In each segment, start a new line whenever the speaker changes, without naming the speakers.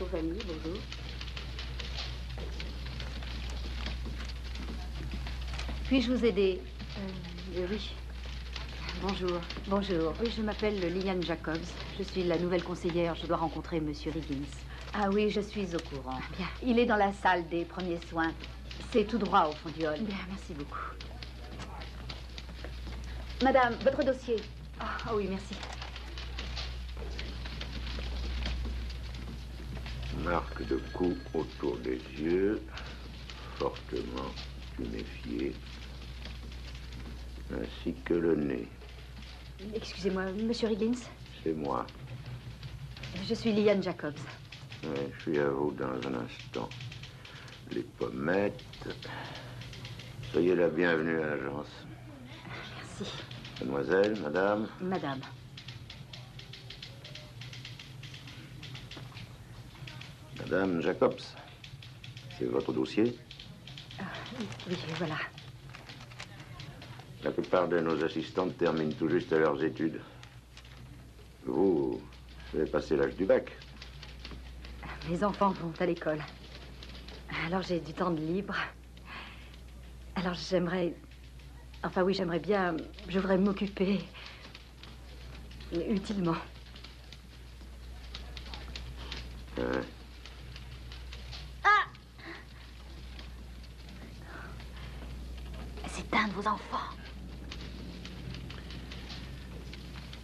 bonjour. Puis-je vous aider?
Euh, Oui.
Bonjour.
Bonjour.
Oui, je m'appelle Liliane Jacobs. Je suis la nouvelle conseillère. Je dois rencontrer Monsieur Riggins.
Ah oui, je suis au courant.
Ah, bien.
Il est dans la salle des premiers soins. C'est tout droit au fond du hall.
Bien, merci beaucoup.
Madame, votre dossier.
Ah oui, merci.
Marque de coups autour des yeux, fortement tuméfié, ainsi que le nez.
Excusez-moi, Monsieur Riggins
C'est moi.
Je suis Liliane Jacobs.
Oui, je suis à vous dans un instant. Les pommettes. Soyez la bienvenue à l'agence.
Merci.
Mademoiselle, madame.
Madame.
Madame Jacobs, c'est votre dossier
Ah, oui, voilà.
La plupart de nos assistantes terminent tout juste leurs études. Vous, vous avez passé l'âge du bac.
Mes enfants vont à l'école. Alors j'ai du temps de libre. Alors j'aimerais... Enfin oui, j'aimerais bien... Je voudrais m'occuper... Utilement.
Ouais.
De vos enfants.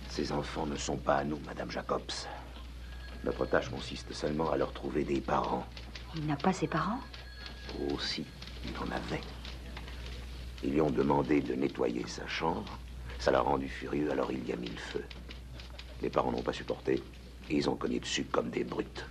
Ces enfants ne sont pas à nous, Madame Jacobs. Notre tâche consiste seulement à leur trouver des parents.
Il n'a pas ses parents
Aussi, il en avait. Ils lui ont demandé de nettoyer sa chambre. Ça l'a rendu furieux, alors il y a mis le feu. Les parents n'ont pas supporté et ils ont cogné dessus comme des brutes.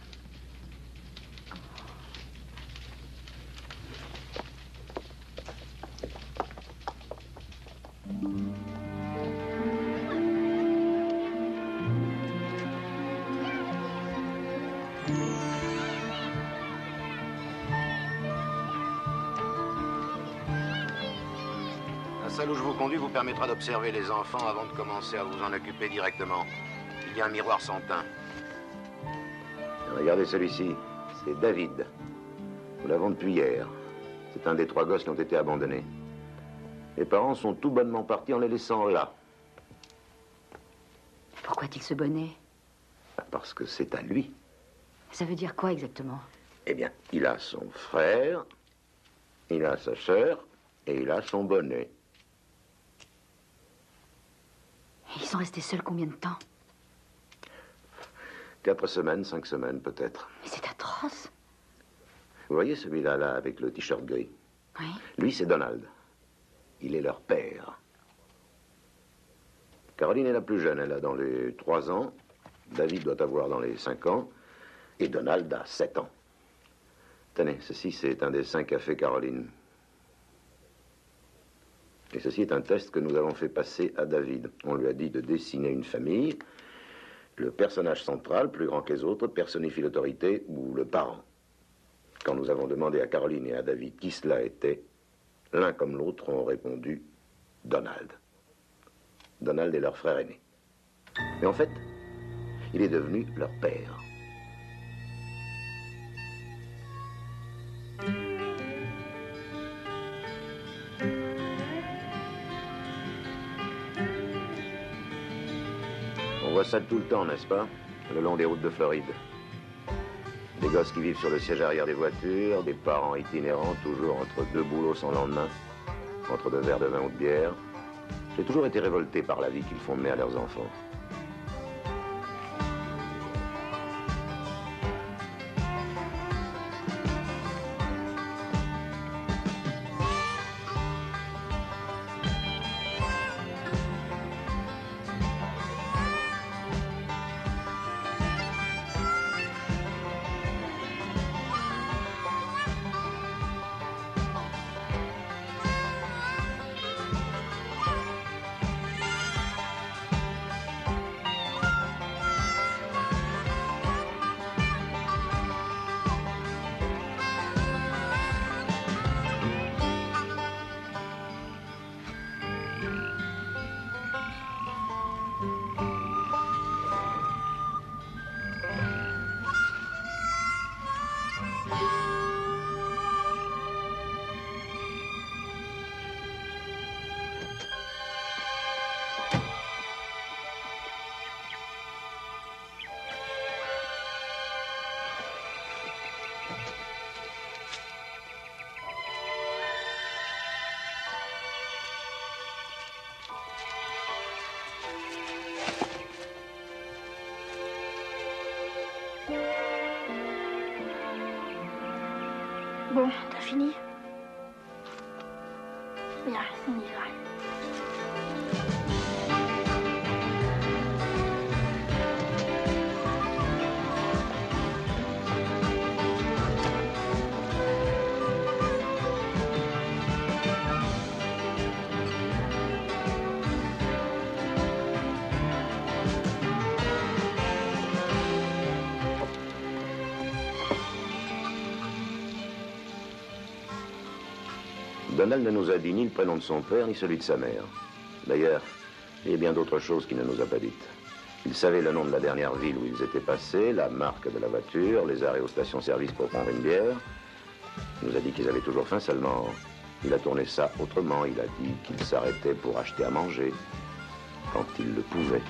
Salle où je vous conduis vous permettra d'observer les enfants avant de commencer à vous en occuper directement. Il y a un miroir sans teint. Regardez celui-ci. C'est David. Nous l'avons depuis hier. C'est un des trois gosses qui ont été abandonnés. Les parents sont tout bonnement partis en les laissant là.
Pourquoi a-t-il ce bonnet
Parce que c'est à lui.
Ça veut dire quoi exactement
Eh bien, il a son frère, il a sa sœur et il a son bonnet.
Ils sont restés seuls combien de temps
Quatre semaines, cinq semaines peut-être.
Mais c'est atroce.
Vous voyez celui-là, là, avec le t-shirt gris
Oui.
Lui, c'est Donald. Il est leur père. Caroline est la plus jeune, elle a dans les trois ans. David doit avoir dans les cinq ans. Et Donald a sept ans. Tenez, ceci, c'est un dessin qu'a fait Caroline. Et ceci est un test que nous avons fait passer à David. On lui a dit de dessiner une famille. Le personnage central, plus grand que les autres, personnifie l'autorité ou le parent. Quand nous avons demandé à Caroline et à David qui cela était, l'un comme l'autre ont répondu Donald. Donald est leur frère aîné. Mais en fait, il est devenu leur père. On voit ça tout le temps, n'est-ce pas Le long des routes de Floride? Gosses qui vivent sur le siège arrière des voitures, des parents itinérants, toujours entre deux boulots sans lendemain, entre deux verres de vin ou de bière. J'ai toujours été révolté par la vie qu'ils font mener à leurs enfants.
Fini
Donald ne nous a dit ni le prénom de son père, ni celui de sa mère. D'ailleurs, il y a bien d'autres choses qu'il ne nous a pas dites. Il savait le nom de la dernière ville où ils étaient passés, la marque de la voiture, les arrêts aux stations-service pour prendre une bière. Il nous a dit qu'ils avaient toujours faim, seulement il a tourné ça autrement. Il a dit qu'ils s'arrêtaient pour acheter à manger quand ils le pouvaient.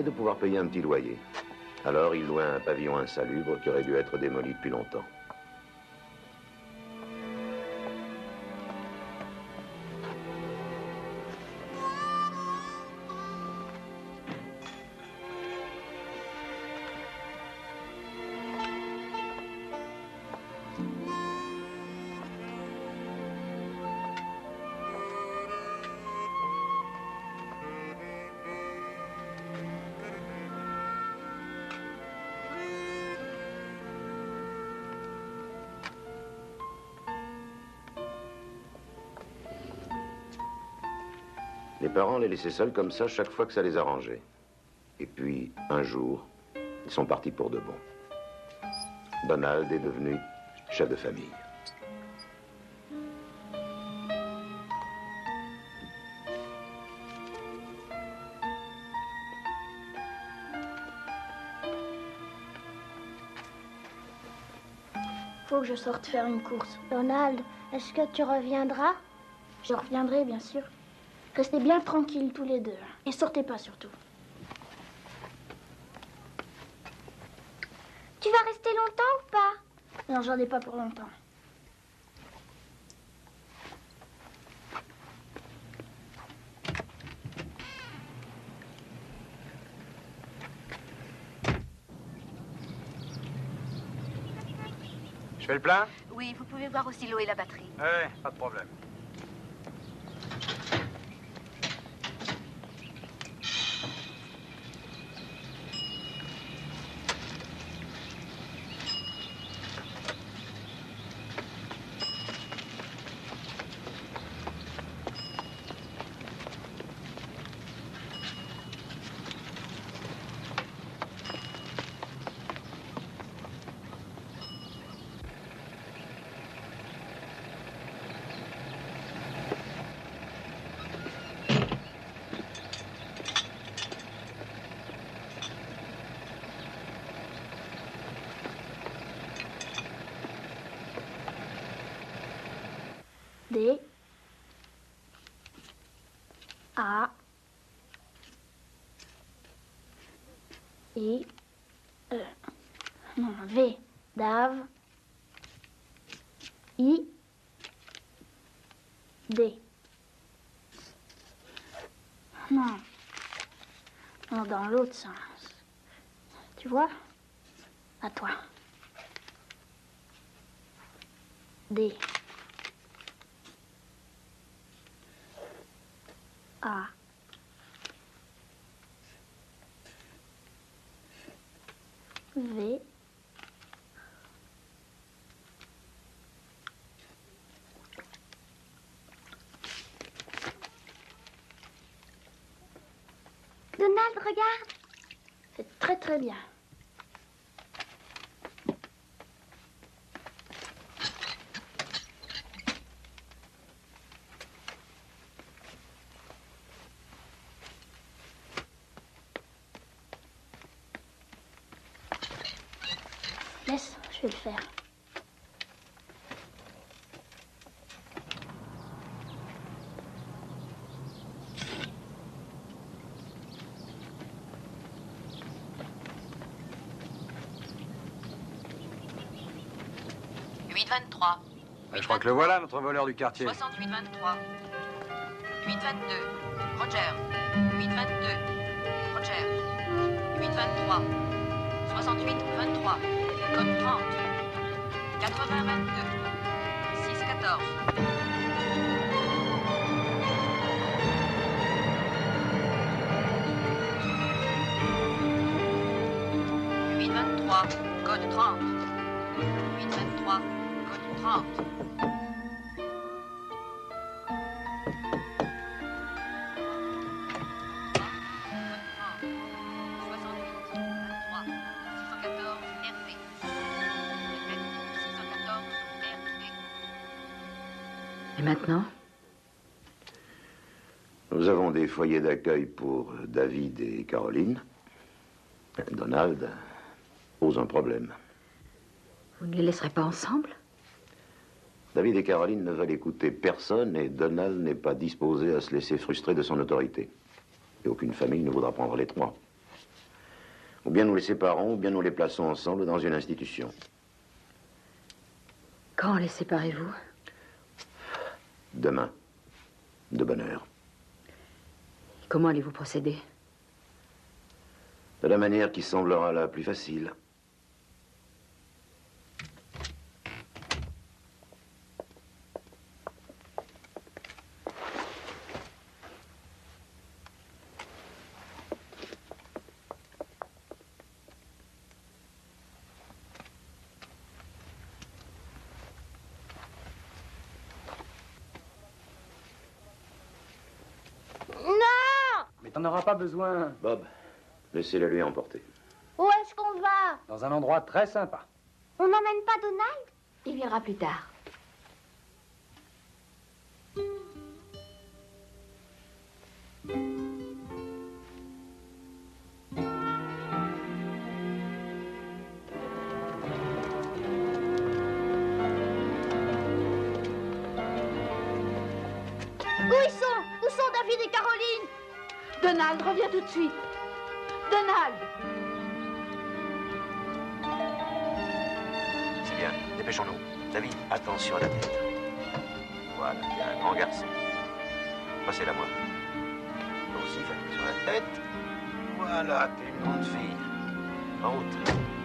De pouvoir payer un petit loyer. Alors il louait un pavillon insalubre qui aurait dû être démoli depuis longtemps. Parents les laissaient seuls comme ça chaque fois que ça les arrangeait. Et puis, un jour, ils sont partis pour de bon. Donald est devenu chef de famille.
Faut que je sorte faire une course. Donald, est-ce que tu reviendras? Je reviendrai, bien sûr. Restez bien tranquilles tous les deux. Et sortez pas surtout.
Tu vas rester longtemps ou pas?
Non, j'en ai pas pour longtemps.
Je fais le plein?
Oui, vous pouvez voir aussi l'eau et la batterie.
Ouais, pas de problème.
D. A. I. E. Non, V. Dave. I. D. Non. Non, dans l'autre sens. Tu vois? À toi. D. A. V.
Donald, regarde.
C'est très très bien. Laisse, je vais le faire.
Je crois que le voilà, notre voleur du quartier.
68 23. 8 22. Roger. 8 22. Roger. 8 23. 68 23. Code 30. 80 22. 6 14. Code 30.
Et maintenant?
Nous avons des foyers d'accueil pour David et Caroline. Donald pose un problème.
Vous ne les laisserez pas ensemble?
David et Caroline ne veulent écouter personne et Donald n'est pas disposé à se laisser frustrer de son autorité. Et aucune famille ne voudra prendre les trois. Ou bien nous les séparons, ou bien nous les plaçons ensemble dans une institution.
Quand les séparez-vous?
Demain. De bonne heure.
Comment allez-vous procéder?
De la manière qui semblera la plus facile.
Non
Pas besoin.
Bob, laissez-le lui emporter.
Où est-ce qu'on va?
Dans un endroit très sympa.
On n'emmène pas Donald?
Il viendra plus tard. Donald, reviens tout de suite. Donald
C'est bien, dépêchons-nous. David, attention à la tête. Voilà, t'es un grand garçon. Passez-la moi. Toi aussi, fais sur la tête. Voilà, t'es une grande fille. En route.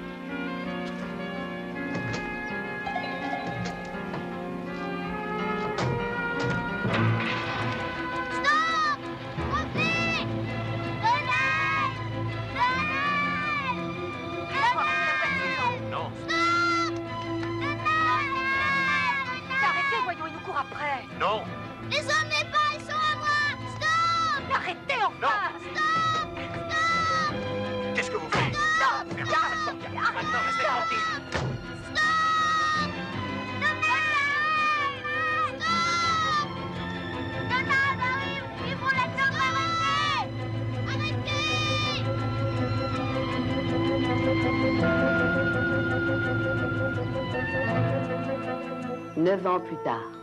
Plus tard.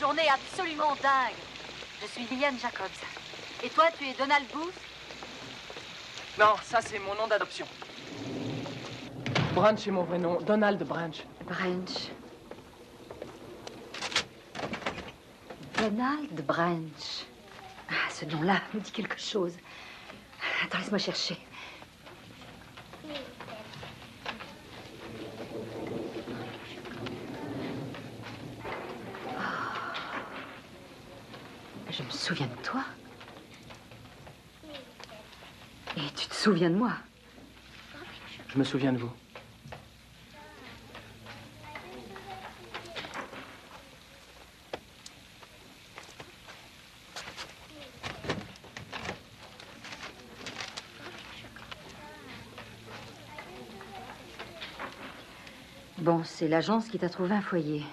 Journée absolument dingue. Je suis Liliane Jacobs. Et toi, tu es Donald Booth?
Non, ça c'est mon nom d'adoption. Branch est mon vrai nom, Donald Branch.
Branch. Donald Branch. Ah, ce nom-là me dit quelque chose. Attends, laisse-moi chercher. Ah. Je me souviens de toi. Et tu te souviens de moi.
Je me souviens de vous.
Bon, c'est l'agence qui t'a trouvé un foyer.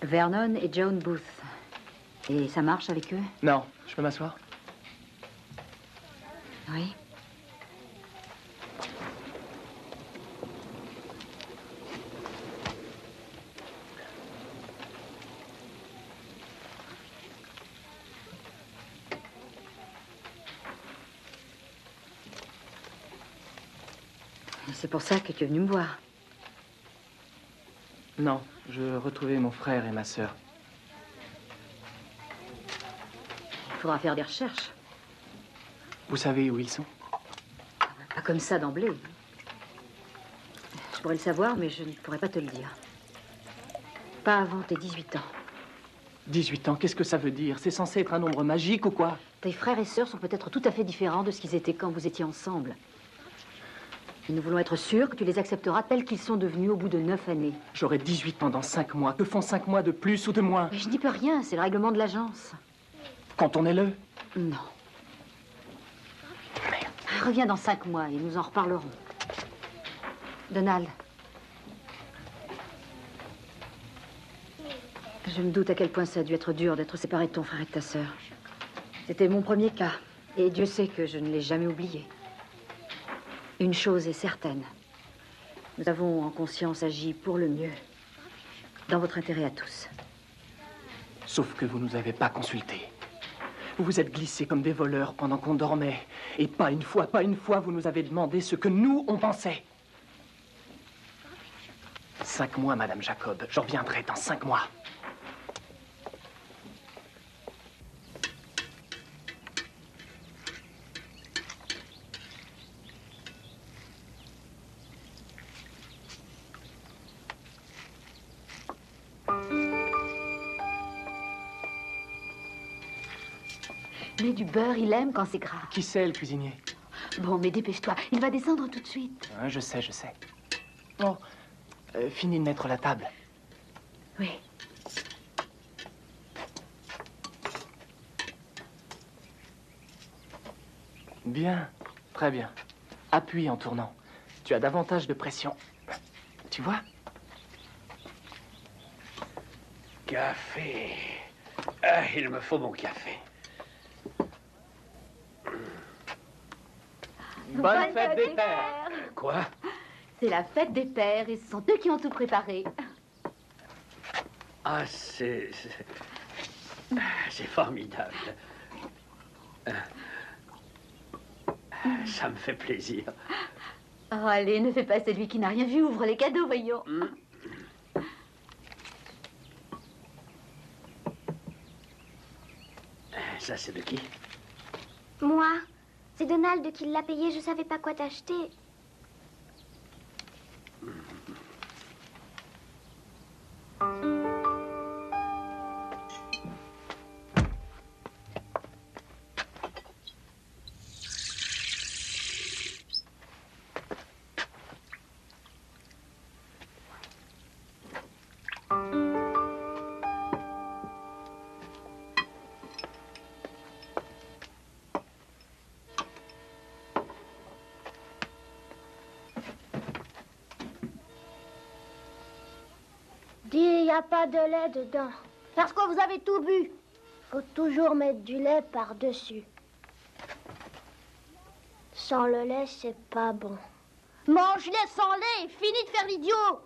Vernon et Joan Booth. Et ça marche avec eux?
Non, je peux m'asseoir?
Oui. Pour ça que tu es venu me voir.
Non, je retrouvais mon frère et ma sœur.
Il faudra faire des recherches.
Vous savez où ils sont?
Pas comme ça d'emblée. Je pourrais le savoir, mais je ne pourrais pas te le dire. Pas avant tes 18 ans.
18 ans, qu'est-ce que ça veut dire? C'est censé être un nombre magique ou quoi?
Tes frères et sœurs sont peut-être tout à fait différents de ce qu'ils étaient quand vous étiez ensemble. Et nous voulons être sûrs que tu les accepteras tels qu'ils sont devenus au bout de neuf années.
J'aurai 18 pendant 5 mois. Que font 5 mois de plus ou de moins?
Mais je n'y peux rien, c'est le règlement de l'agence.
Quand on est le?
Non. Reviens dans cinq mois et nous en reparlerons. Donald. Je me doute à quel point ça a dû être dur d'être séparé de ton frère et de ta sœur. C'était mon premier cas. Et Dieu sait que je ne l'ai jamais oublié. Une chose est certaine. Nous avons en conscience agi pour le mieux. Dans votre intérêt à tous.
Sauf que vous nous avez pas consultés. Vous vous êtes glissés comme des voleurs pendant qu'on dormait. Et pas une fois, pas une fois, vous nous avez demandé ce que nous, on pensait. Cinq mois, Madame Jacob. Je reviendrai dans cinq mois.
Du beurre, il aime quand c'est gras.
Qui c'est, le cuisinier?
Bon, mais dépêche-toi, il va descendre tout de suite.
Je sais, je sais. Oh, euh, fini de mettre la table.
Oui.
Bien, très bien. Appuie en tournant. Tu as davantage de pression. Tu vois?
Café. Ah, il me faut mon café.
Bonne fête des pères
Quoi
C'est la fête des pères et ce sont eux qui ont tout préparé.
Ah, c'est. c'est- formidable. Ça me fait plaisir.
Oh, allez, ne fais pas celui qui n'a rien vu, ouvre les cadeaux, voyons.
Ça, c'est de qui?
Moi, c'est Donald qui l'a payé, je savais pas quoi t'acheter. A pas de lait dedans. Parce que vous avez tout bu. Faut toujours mettre du lait par-dessus. Sans le lait, c'est pas bon. Mange-les sans lait, fini de faire l'idiot.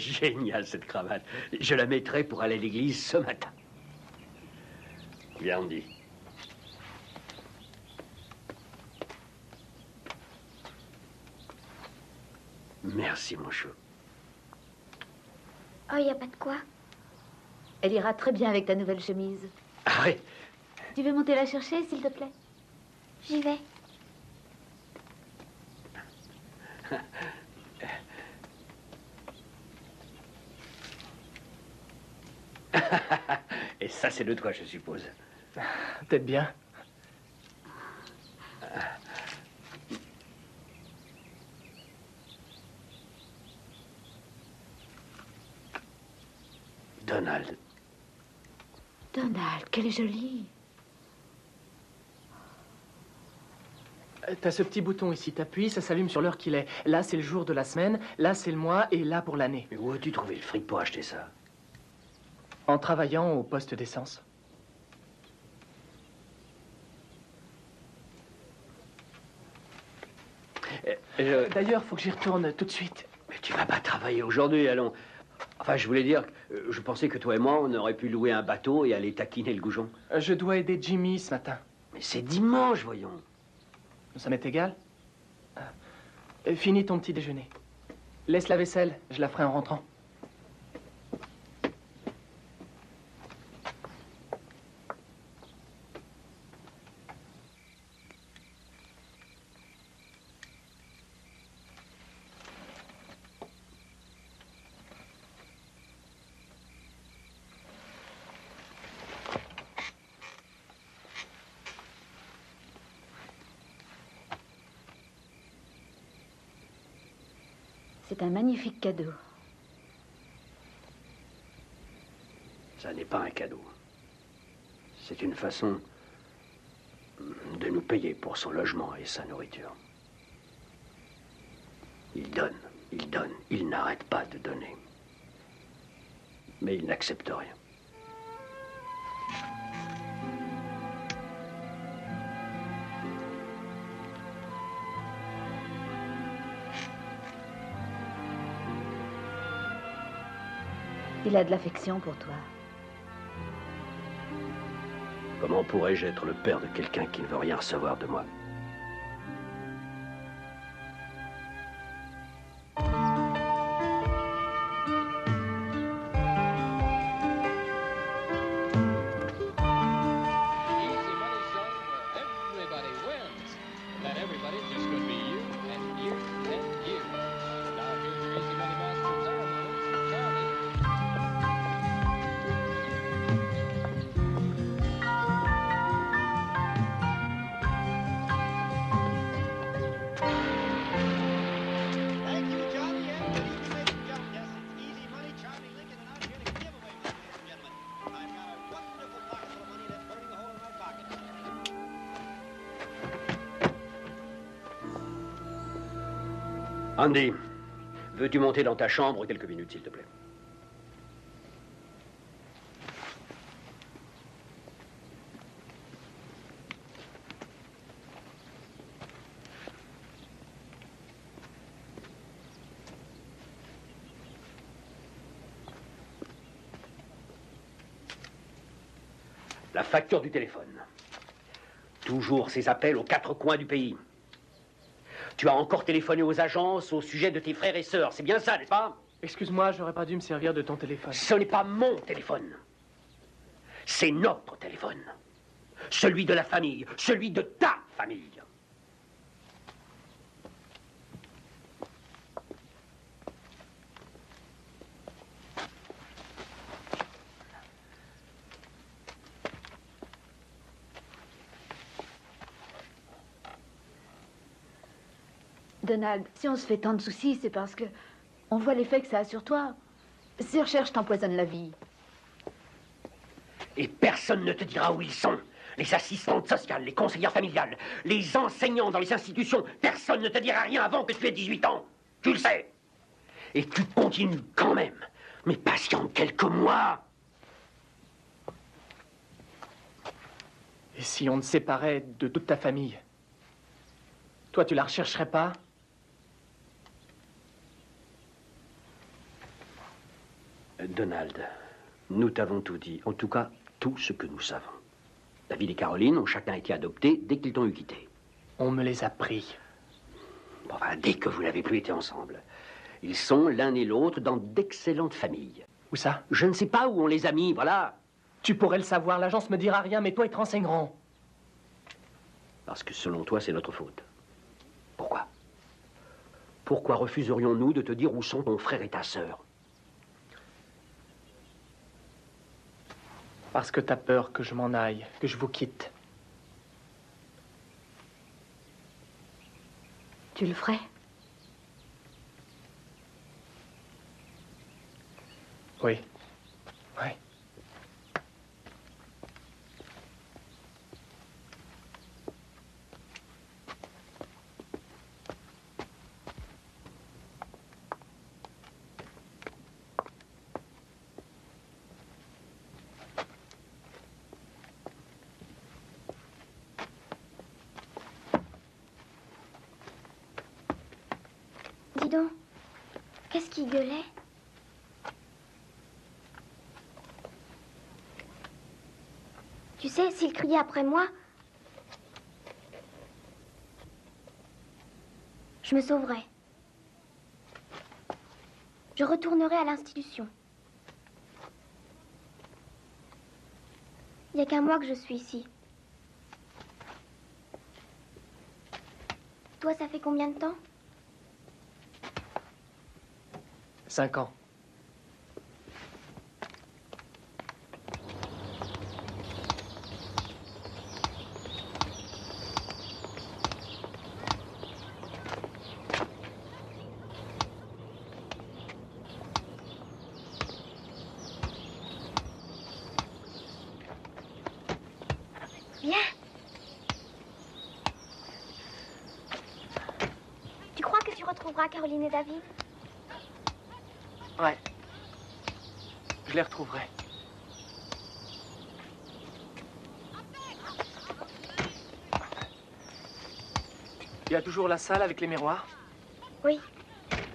Ah, génial cette cravate. Je la mettrai pour aller à l'église ce matin. Viens, Andy. Merci, mon chou.
Oh, y a pas de quoi.
Elle ira très bien avec ta nouvelle chemise.
Ah oui,
Tu veux monter la chercher, s'il te plaît?
J'y vais.
C'est de toi, je suppose.
Peut-être bien.
Donald,
Donald, quelle est jolie.
Euh, T'as ce petit bouton ici, t'appuies, ça s'allume sur l'heure qu'il est. Là, c'est le jour de la semaine, là, c'est le mois, et là, pour l'année.
mais où as-tu trouvé le fric pour acheter ça?
En travaillant au poste d'essence.
Je-
D'ailleurs, faut que j'y retourne tout de suite.
Mais tu vas pas travailler aujourd'hui, allons. Enfin, je voulais dire, euh, je pensais que toi et moi, on aurait pu louer un bateau et aller taquiner le goujon.
Euh, Je dois aider Jimmy ce matin.
Mais c'est dimanche, voyons.
Ça m'est égal. Euh, Finis ton petit déjeuner. Laisse la vaisselle, je la ferai en rentrant.
C'est magnifique cadeau.
Ça n'est pas un cadeau. C'est une façon de nous payer pour son logement et sa nourriture. Il donne, il donne, il n'arrête pas de donner. Mais il n'accepte rien.
Il a de l'affection pour toi.
Comment pourrais-je être le père de quelqu'un qui ne veut rien recevoir de moi? Andy, veux-tu monter dans ta chambre quelques minutes, s'il te plaît? La facture du téléphone. Toujours ces appels aux quatre coins du pays. Tu as encore téléphoné aux agences au sujet de tes frères et sœurs. C'est bien ça, n'est-ce pas?
Excuse-moi, j'aurais pas dû me servir de ton téléphone.
Ce n'est pas mon téléphone. C'est notre téléphone. Celui de la famille. Celui de ta famille.
Donald, si on se fait tant de soucis, c'est parce que on voit l'effet que ça a sur toi. Ces recherches t'empoisonnent la vie.
Et personne ne te dira où ils sont. Les assistantes sociales, les conseillères familiales, les enseignants dans les institutions. Personne ne te dira rien avant que tu aies 18 ans. Tu le sais. Et tu continues quand même. Mais patiente quelques mois.
Et si on te séparait de toute ta famille Toi, tu la rechercherais pas?
Donald, nous t'avons tout dit. En tout cas, tout ce que nous savons. David et Caroline ont chacun été adoptés dès qu'ils t'ont eu quitté.
On me les a pris.
Bon, enfin, dès que vous n'avez plus été ensemble. Ils sont l'un et l'autre dans d'excellentes familles.
Où ça?
Je ne sais pas où on les a mis, voilà.
Tu pourrais le savoir, l'agence me dira rien, mais toi, ils te renseigneront.
Parce que selon toi, c'est notre faute. Pourquoi? Pourquoi refuserions-nous de te dire où sont ton frère et ta sœur?
Parce que t'as peur que je m'en aille, que je vous quitte.
Tu le ferais?
Oui. Oui.
Dis donc, Tu sais, s'il criait après moi, je me sauverais. Je retournerai à l'institution. Il n'y a qu'un mois que je suis ici. Toi, ça fait combien de temps? Viens. Tu crois que tu retrouveras Caroline et David?
Ouais. Je les retrouverai. Il y a toujours la salle avec les miroirs?
Oui.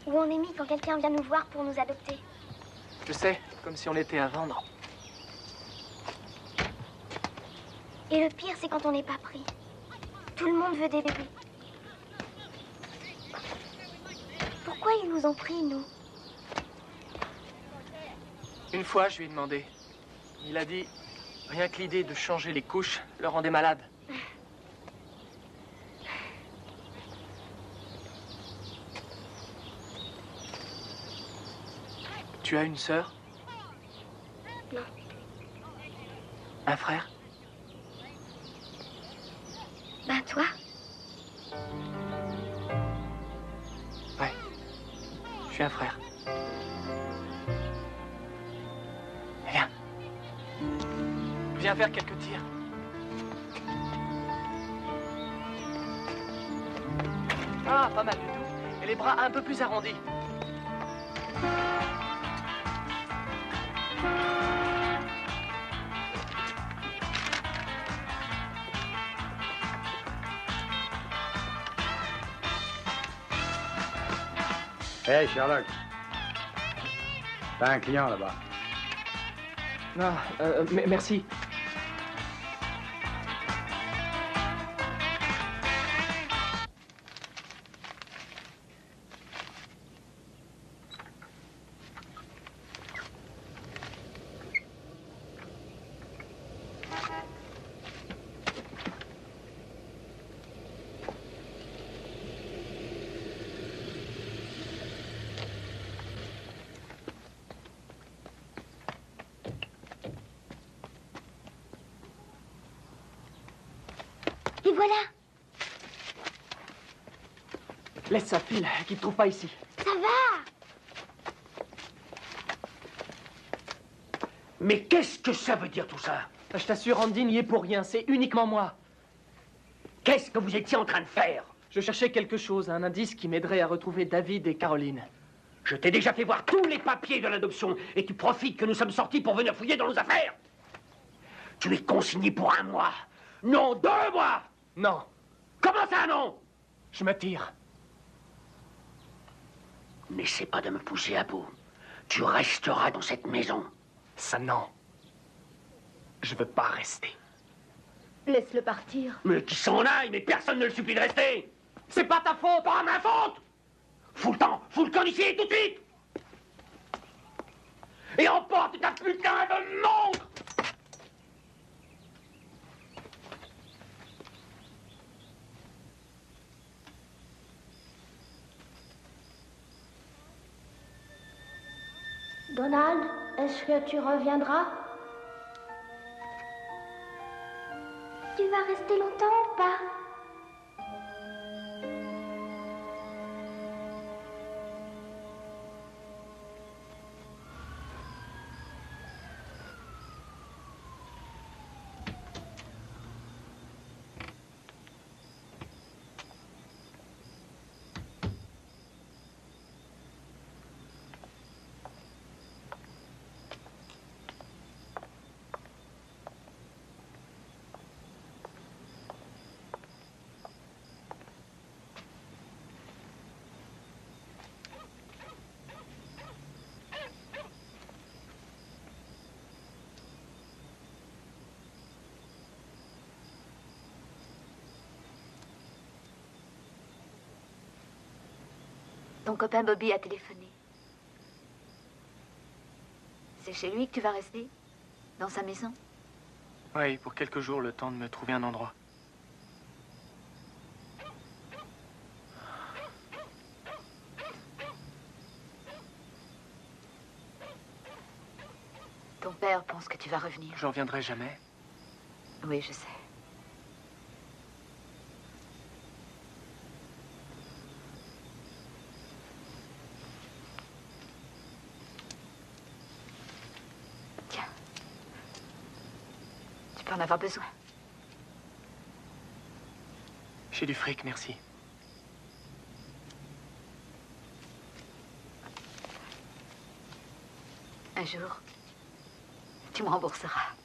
Où on est mis quand quelqu'un vient nous voir pour nous adopter.
Je sais, comme si on était à vendre.
Et le pire, c'est quand on n'est pas pris. Tout le monde veut des bébés. Pourquoi ils nous ont pris, nous?
Une fois, je lui ai demandé. Il a dit rien que l'idée de changer les couches le rendait malade. Tu as une sœur?
Non.
Un frère?
Sherlock. T'as un client là-bas.
Non, euh, mais- merci. Laisse sa file, qu'il ne trouve pas ici.
Ça va
Mais qu'est-ce que ça veut dire tout ça?
Je t'assure, Andy n'y est pour rien. C'est uniquement moi.
Qu'est-ce que vous étiez en train de faire?
Je cherchais quelque chose, un indice qui m'aiderait à retrouver David et Caroline.
Je t'ai déjà fait voir tous les papiers de l'adoption et tu profites que nous sommes sortis pour venir fouiller dans nos affaires. Tu es consigné pour un mois. Non, deux mois.
Non,
Comment ça, non?
Je me tire.
N'essaie pas de me pousser à bout. Tu resteras dans cette maison.
Ça, non. Je veux pas rester.
Laisse-le partir.
Mais qui s'en aille, mais personne ne le supplie de rester. C'est pas ta faute, pas ma faute. Fous le temps, fous le camp d'ici, tout de suite. Et emporte ta putain de montre
Donald, est-ce que tu reviendras? Tu vas rester longtemps ou pas?
Ton copain Bobby a téléphoné. C'est chez lui que tu vas rester? Dans sa maison?
Oui, pour quelques jours, le temps de me trouver un endroit.
Ton père pense que tu vas revenir.
J'en reviendrai jamais.
Oui, je sais. Tiens. Tu peux en avoir besoin.
J'ai du fric, merci.
Un jour, tu me rembourseras.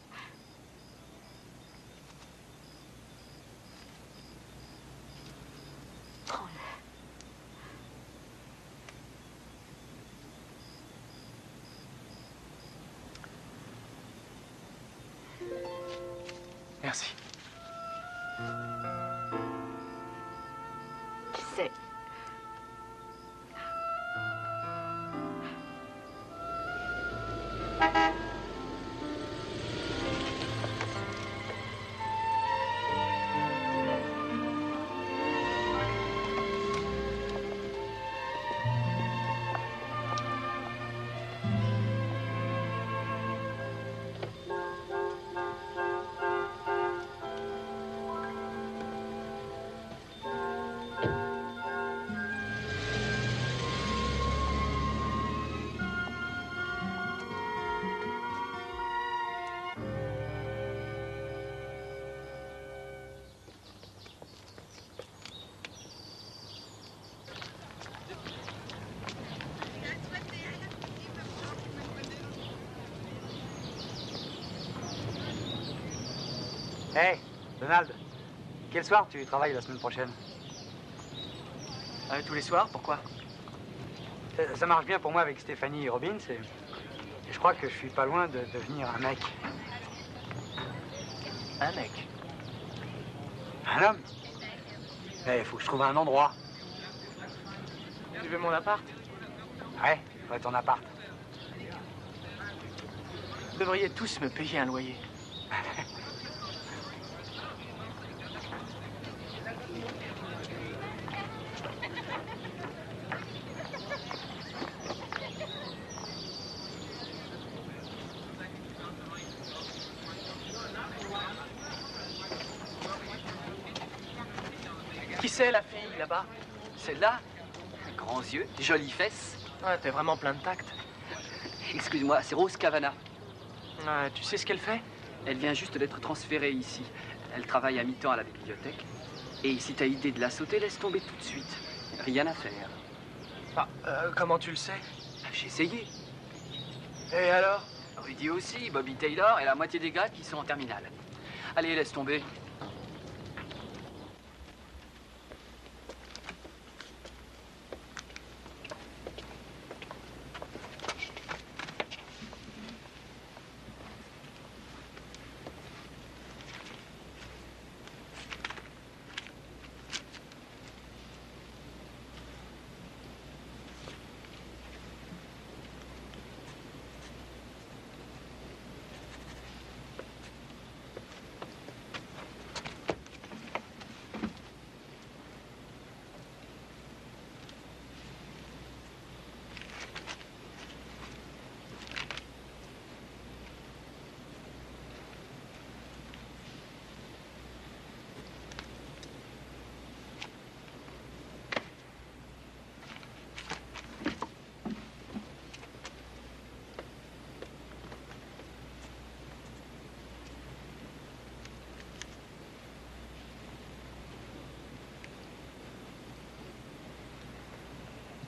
Donald, quel soir tu travailles la semaine prochaine
Euh, tous les soirs, pourquoi
ça, ça marche bien pour moi avec Stéphanie et, et je crois que je suis pas loin de devenir un mec.
Un mec.
Un homme Eh, il faut que je trouve un endroit.
Tu veux mon appart
Ouais, faudrait ton appart.
Vous devriez tous me payer un loyer. Qui c'est la fille là-bas
Celle-là Grands yeux, jolies fesses.
Ouais, t'es vraiment plein de tact.
Excuse-moi, c'est Rose Cavana.
Tu sais ce qu'elle fait?
Elle vient juste d'être transférée ici. Elle travaille à mi-temps à la bibliothèque. Et si t'as idée de la sauter, laisse tomber tout de suite. Rien à faire.
Ah, euh, comment tu le sais?
J'ai essayé.
Et alors?
Rudy aussi, Bobby Taylor et la moitié des gars qui sont en terminale. Allez, laisse tomber.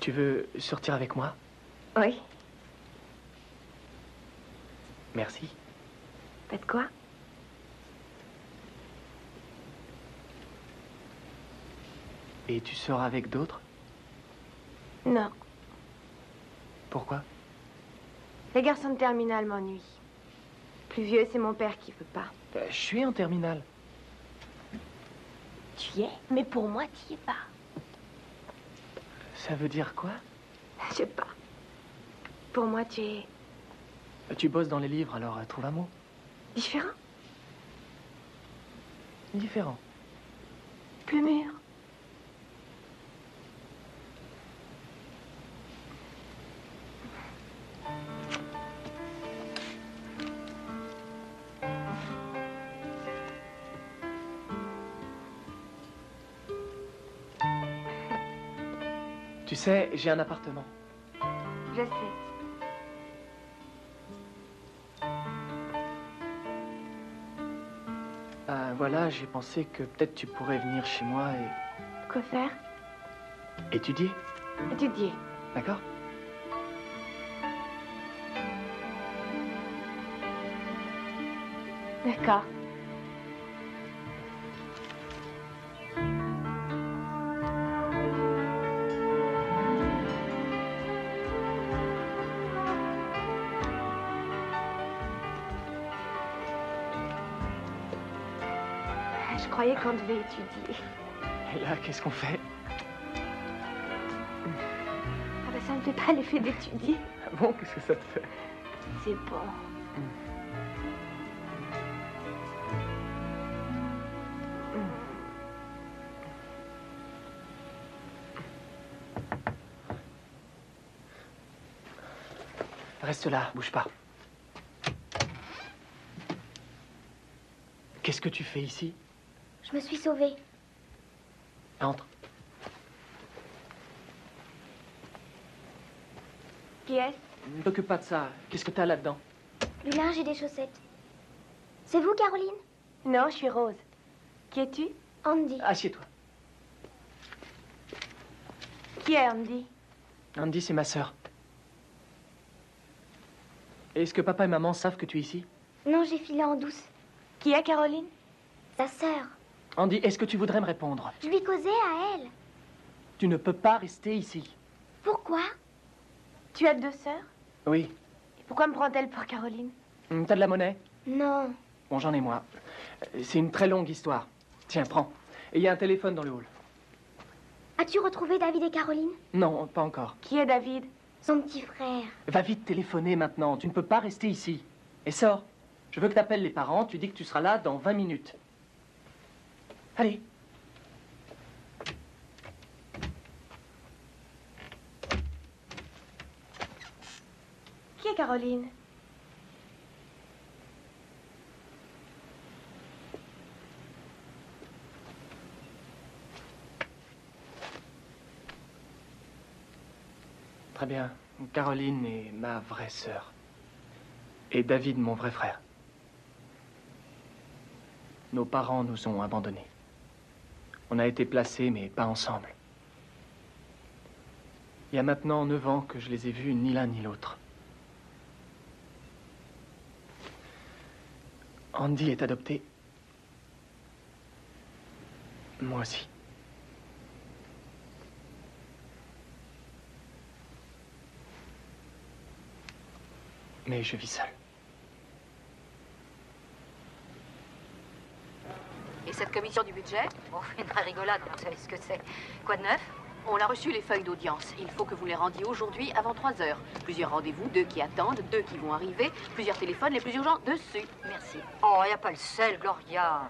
Tu veux sortir avec moi?
Oui.
Merci.
Pas de quoi?
Et tu sors avec d'autres?
Non.
Pourquoi?
Les garçons de terminale m'ennuient. Plus vieux, c'est mon père qui veut pas.
Euh, Je suis en terminale.
Tu y es? Mais pour moi, tu y es pas.
Ça veut dire quoi
Je sais pas. Pour moi, tu es
Tu bosses dans les livres, alors euh, trouve un mot.
différent,
Différent.
plus mûr.
Sais, j'ai un appartement.
Je sais.
Euh, voilà, j'ai pensé que peut-être tu pourrais venir chez moi et
Quoi faire?
Étudier,
Étudier.
d'accord
D'accord. Qu'on devait étudier.
Et là, qu'est-ce qu'on fait?
Ah bah ça ne fait pas l'effet d'étudier.
Ah Bon, qu'est-ce que ça te fait?
C'est bon.
Reste là, bouge pas. Qu'est-ce que tu fais ici?
Je me suis sauvée.
Entre.
Qui est
Ne t'occupe pas de ça. Qu'est-ce que t'as là-dedans?
Du linge et des chaussettes. C'est vous, Caroline?
Non, je suis Rose. Qui es-tu?
Andy.
Assieds-toi.
Qui est Andy?
Andy, c'est ma sœur. Est-ce que papa et maman savent que tu es ici?
Non, j'ai filé en douce.
Qui est Caroline?
Sa sœur.
Andy, est-ce que tu voudrais me répondre?
Je lui causais à elle.
Tu ne peux pas rester ici.
Pourquoi?
Tu as deux sœurs?
Oui.
Et pourquoi me prend-elle pour Caroline?
Hum, T'as de la monnaie?
Non.
Bon, j'en ai moi. Euh, C'est une très longue histoire. Tiens, prends. Et il y a un téléphone dans le hall.
As-tu retrouvé David et Caroline?
Non, pas encore.
Qui est David?
Son petit frère.
Va vite téléphoner maintenant. Tu ne peux pas rester ici. Et sors. Je veux que tu appelles les parents. Tu dis que tu seras là dans 20 minutes. Allez.
Qui est Caroline?
Très bien. Caroline est ma vraie sœur. Et David, mon vrai frère. Nos parents nous ont abandonnés. On a été placés, mais pas ensemble. Il y a maintenant neuf ans que je les ai vus ni l'un ni l'autre. Andy est adopté. Moi aussi. Mais je vis seul.
Et cette commission du budget
Bon, une vraie rigolade, vous savez ce que c'est. Quoi de neuf
On a reçu les feuilles d'audience. Il faut que vous les rendiez aujourd'hui avant 3 heures. Plusieurs rendez-vous, deux qui attendent, deux qui vont arriver, plusieurs téléphones, les plus urgents dessus.
Merci. Oh, il n'y a pas le sel, Gloria.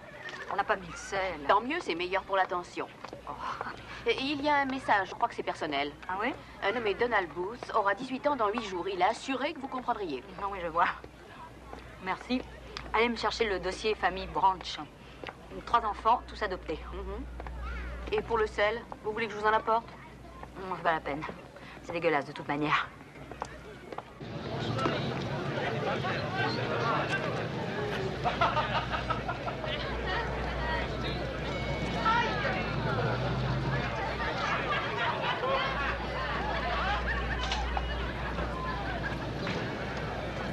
On n'a pas mis le sel.
Tant mieux, c'est meilleur pour l'attention. Et il y a un message, je crois que c'est personnel.
Ah oui?
Un nommé Donald Booth aura 18 ans dans 8 jours. Il a assuré que vous comprendriez.
Non, oui, je vois. Merci. Allez me chercher le dossier famille Branch. Trois enfants, tous adoptés.
Mhm. Et pour le sel, vous voulez que je vous en apporte?
Non, c'est pas la peine. C'est dégueulasse de toute manière.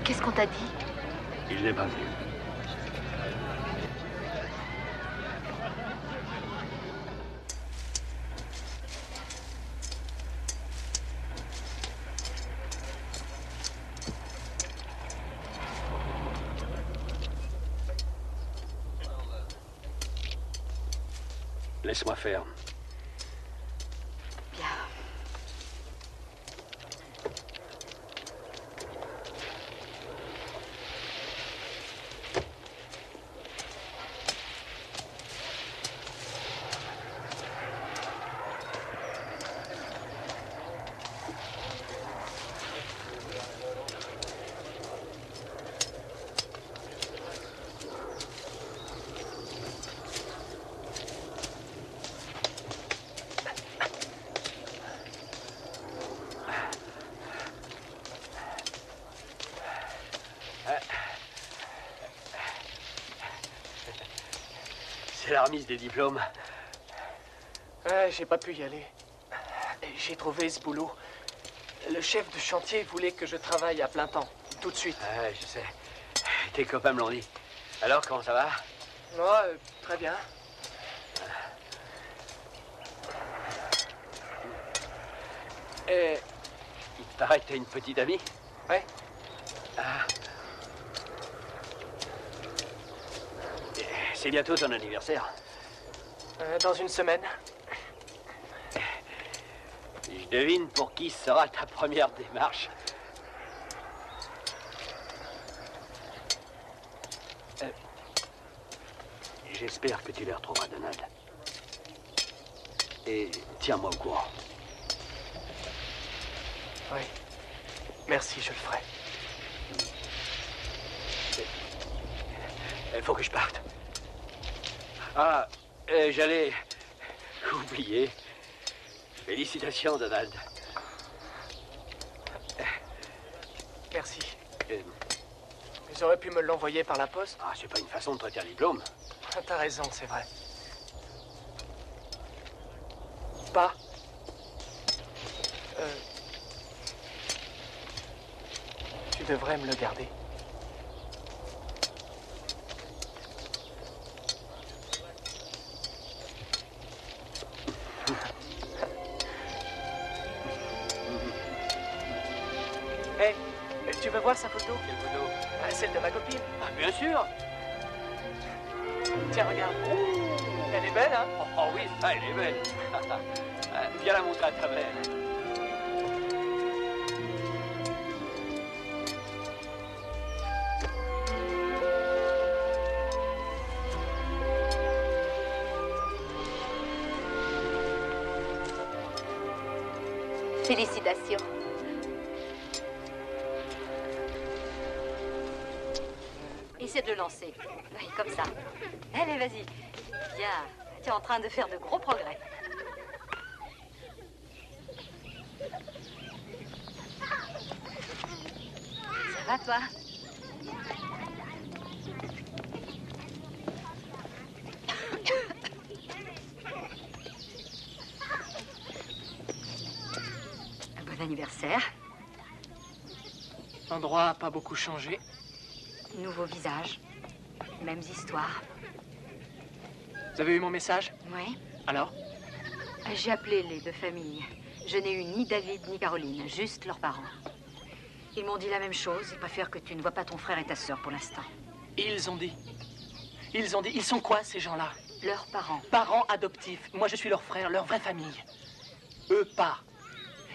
Qu'est-ce qu'on t'a dit?
Il n'est pas venu. Laisse-moi faire. Remise des diplômes.
Ouais, j'ai pas pu y aller. J'ai trouvé ce boulot. Le chef de chantier voulait que je travaille à plein temps, tout de suite.
Ouais, je sais. Tes copains me l'ont dit. Alors, comment ça va?
Moi, euh, très bien. Et
Il te paraît que t'as une petite amie?
Ouais.
Ah. C'est bientôt ton anniversaire.
Euh, dans une semaine.
Je devine pour qui sera ta première démarche. Euh, J'espère que tu les retrouveras, Donald. Et tiens-moi au courant.
Oui. Merci, je le ferai.
Il faut que je parte. Ah, euh, j'allais oublier. Félicitations, Donald.
Merci.
Euh,
Ils auraient pu me l'envoyer par la poste.
ah, c'est pas une façon de traiter un diplôme.
Ah, T'as raison, c'est vrai. Pas. Euh, tu devrais me le garder.
Félicitations. Essaie de le lancer. Oui, comme ça. Allez, vas-y. Bien. Tu es en train de faire de gros progrès. Ça va, toi Bon anniversaire.
L'endroit a pas beaucoup changé.
Nouveau visage. Mêmes histoires.
Vous avez eu mon message?
Oui.
Alors?
J'ai appelé les deux familles. Je n'ai eu ni David ni Caroline, juste leurs parents. Ils m'ont dit la même chose. Ils préfèrent que tu ne vois pas ton frère et ta sœur pour l'instant.
Ils ont dit. Ils ont dit. Ils sont quoi, ces gens-là?
Leurs parents.
Parents adoptifs. Moi, je suis leur frère, leur vraie famille. Eux, pas.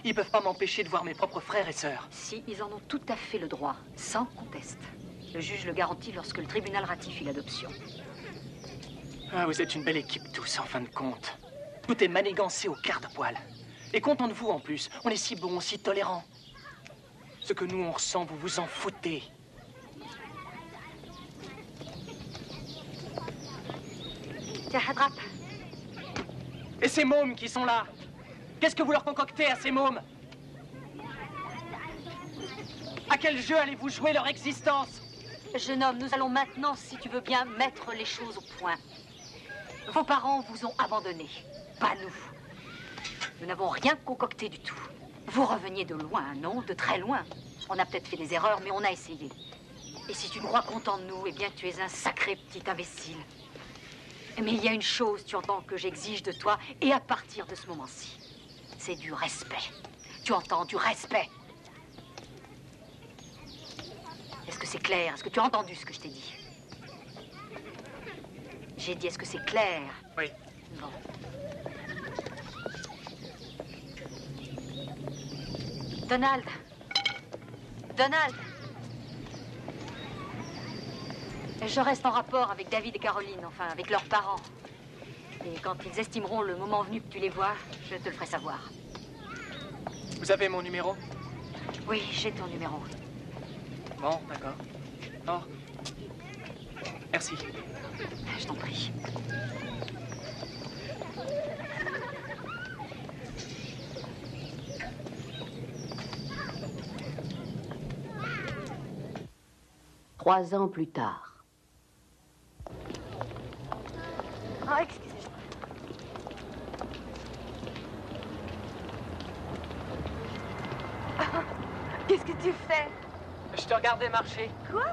Ils peuvent pas m'empêcher de voir mes propres frères et sœurs.
Si, ils en ont tout à fait le droit, sans conteste. Le juge le garantit lorsque le tribunal ratifie l'adoption.
Ah, vous êtes une belle équipe tous, en fin de compte. Tout est manigancé au quart de poil. Et content de vous, en plus. On est si bons, si tolérants. Ce que nous, on ressent, vous vous en foutez.
Tiens, attrape.
Et ces mômes qui sont là Qu'est-ce que vous leur concoctez à ces mômes À quel jeu allez-vous jouer leur existence
Jeune homme, nous allons maintenant, si tu veux bien, mettre les choses au point. Vos parents vous ont abandonné, pas nous. Nous n'avons rien concocté du tout. Vous reveniez de loin, non De très loin. On a peut-être fait des erreurs, mais on a essayé. Et si tu crois content de nous, eh bien, tu es un sacré petit imbécile. Mais il y a une chose, tu entends, que j'exige de toi, et à partir de ce moment-ci, c'est du respect. Tu entends, du respect. Est-ce que c'est clair? Est-ce que tu as entendu ce que je t'ai dit? J'ai dit, est-ce que c'est clair?
Oui.
Bon. Donald Donald Je reste en rapport avec David et Caroline, enfin avec leurs parents. Et quand ils estimeront le moment venu que tu les vois, je te le ferai savoir.
Vous avez mon numéro?
Oui, j'ai ton numéro.
Bon, d'accord. Oh. Merci.
Je t'en prie.
Trois ans plus tard.
Oh, excusez-moi. Qu'est-ce que tu fais
Je te regardais marcher.
Quoi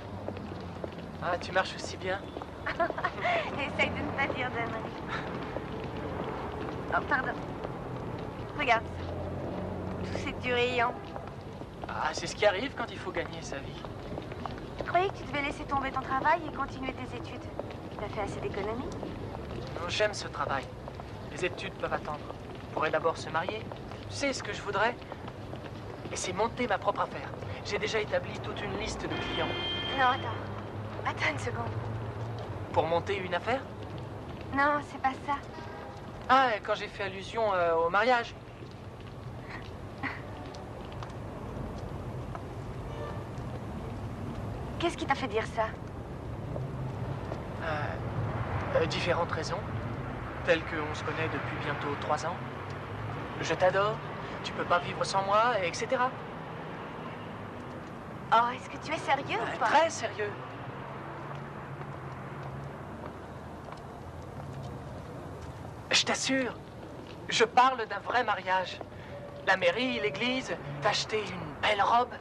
Ah, tu marches aussi bien.
Essaye de ne pas dire d'ânerie. Oh, pardon. Regarde ça. Tous ces durillants.
Ah, c'est ce qui arrive quand il faut gagner sa vie.
Je croyais que tu devais laisser tomber ton travail et continuer tes études? T'as fait assez d'économies?
Non, J'aime ce travail. Les études peuvent attendre. Je pourrais d'abord se marier. Tu sais ce que je voudrais? Et c'est monter ma propre affaire. J'ai déjà établi toute une liste de clients.
Non, attends. Attends une seconde.
Pour monter une affaire
Non, c'est pas ça.
Ah, quand j'ai fait allusion euh, au mariage.
Qu'est-ce qui t'a fait dire ça?
Euh, euh, différentes raisons, telles qu'on se connaît depuis bientôt trois ans. Je t'adore, tu peux pas vivre sans moi, et etc.
Oh, est-ce que tu es sérieux ou pas
Très sérieux. Je t'assure, je parle d'un vrai mariage. La mairie, l'église, t'acheter une belle robe.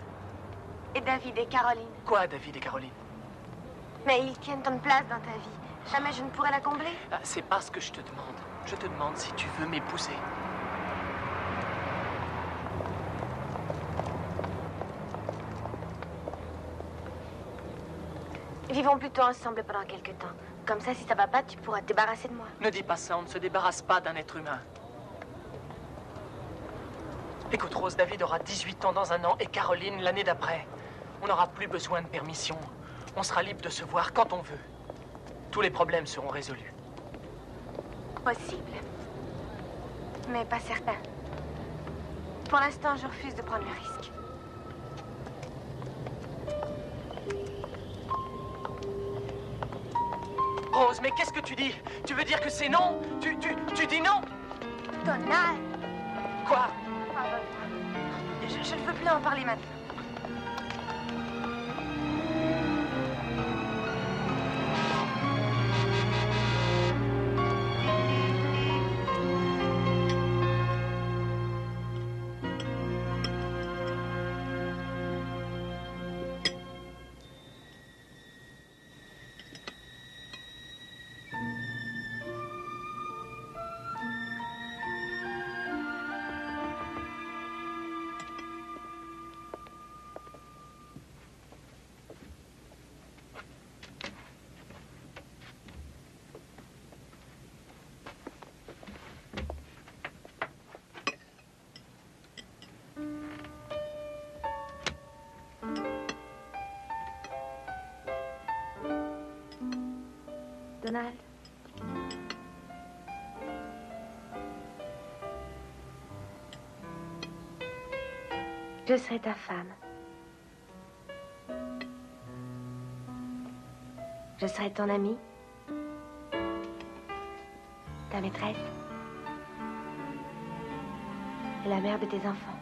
Et David et Caroline?
Quoi, David et Caroline?
Mais ils tiennent une place dans ta vie. Jamais je ne pourrais la combler.
Ah, C'est pas ce que je te demande. Je te demande si tu veux m'épouser.
Vivons plutôt ensemble pendant quelque temps. Comme ça, si ça va pas, tu pourras te débarrasser de moi.
Ne dis pas ça, on ne se débarrasse pas d'un être humain. Écoute, Rose, David aura 18 ans dans un an et Caroline l'année d'après. On n'aura plus besoin de permission. On sera libre de se voir quand on veut. Tous les problèmes seront résolus.
Possible. Mais pas certain. Pour l'instant, je refuse de prendre le risque.
Mais qu'est-ce que tu dis? Tu veux dire que c'est non? Tu, tu, tu dis non?
Donald.
Quoi?
Je ne veux plus en parler maintenant. Je serai ta femme. Je serai ton amie. Ta maîtresse. Et la mère de tes enfants.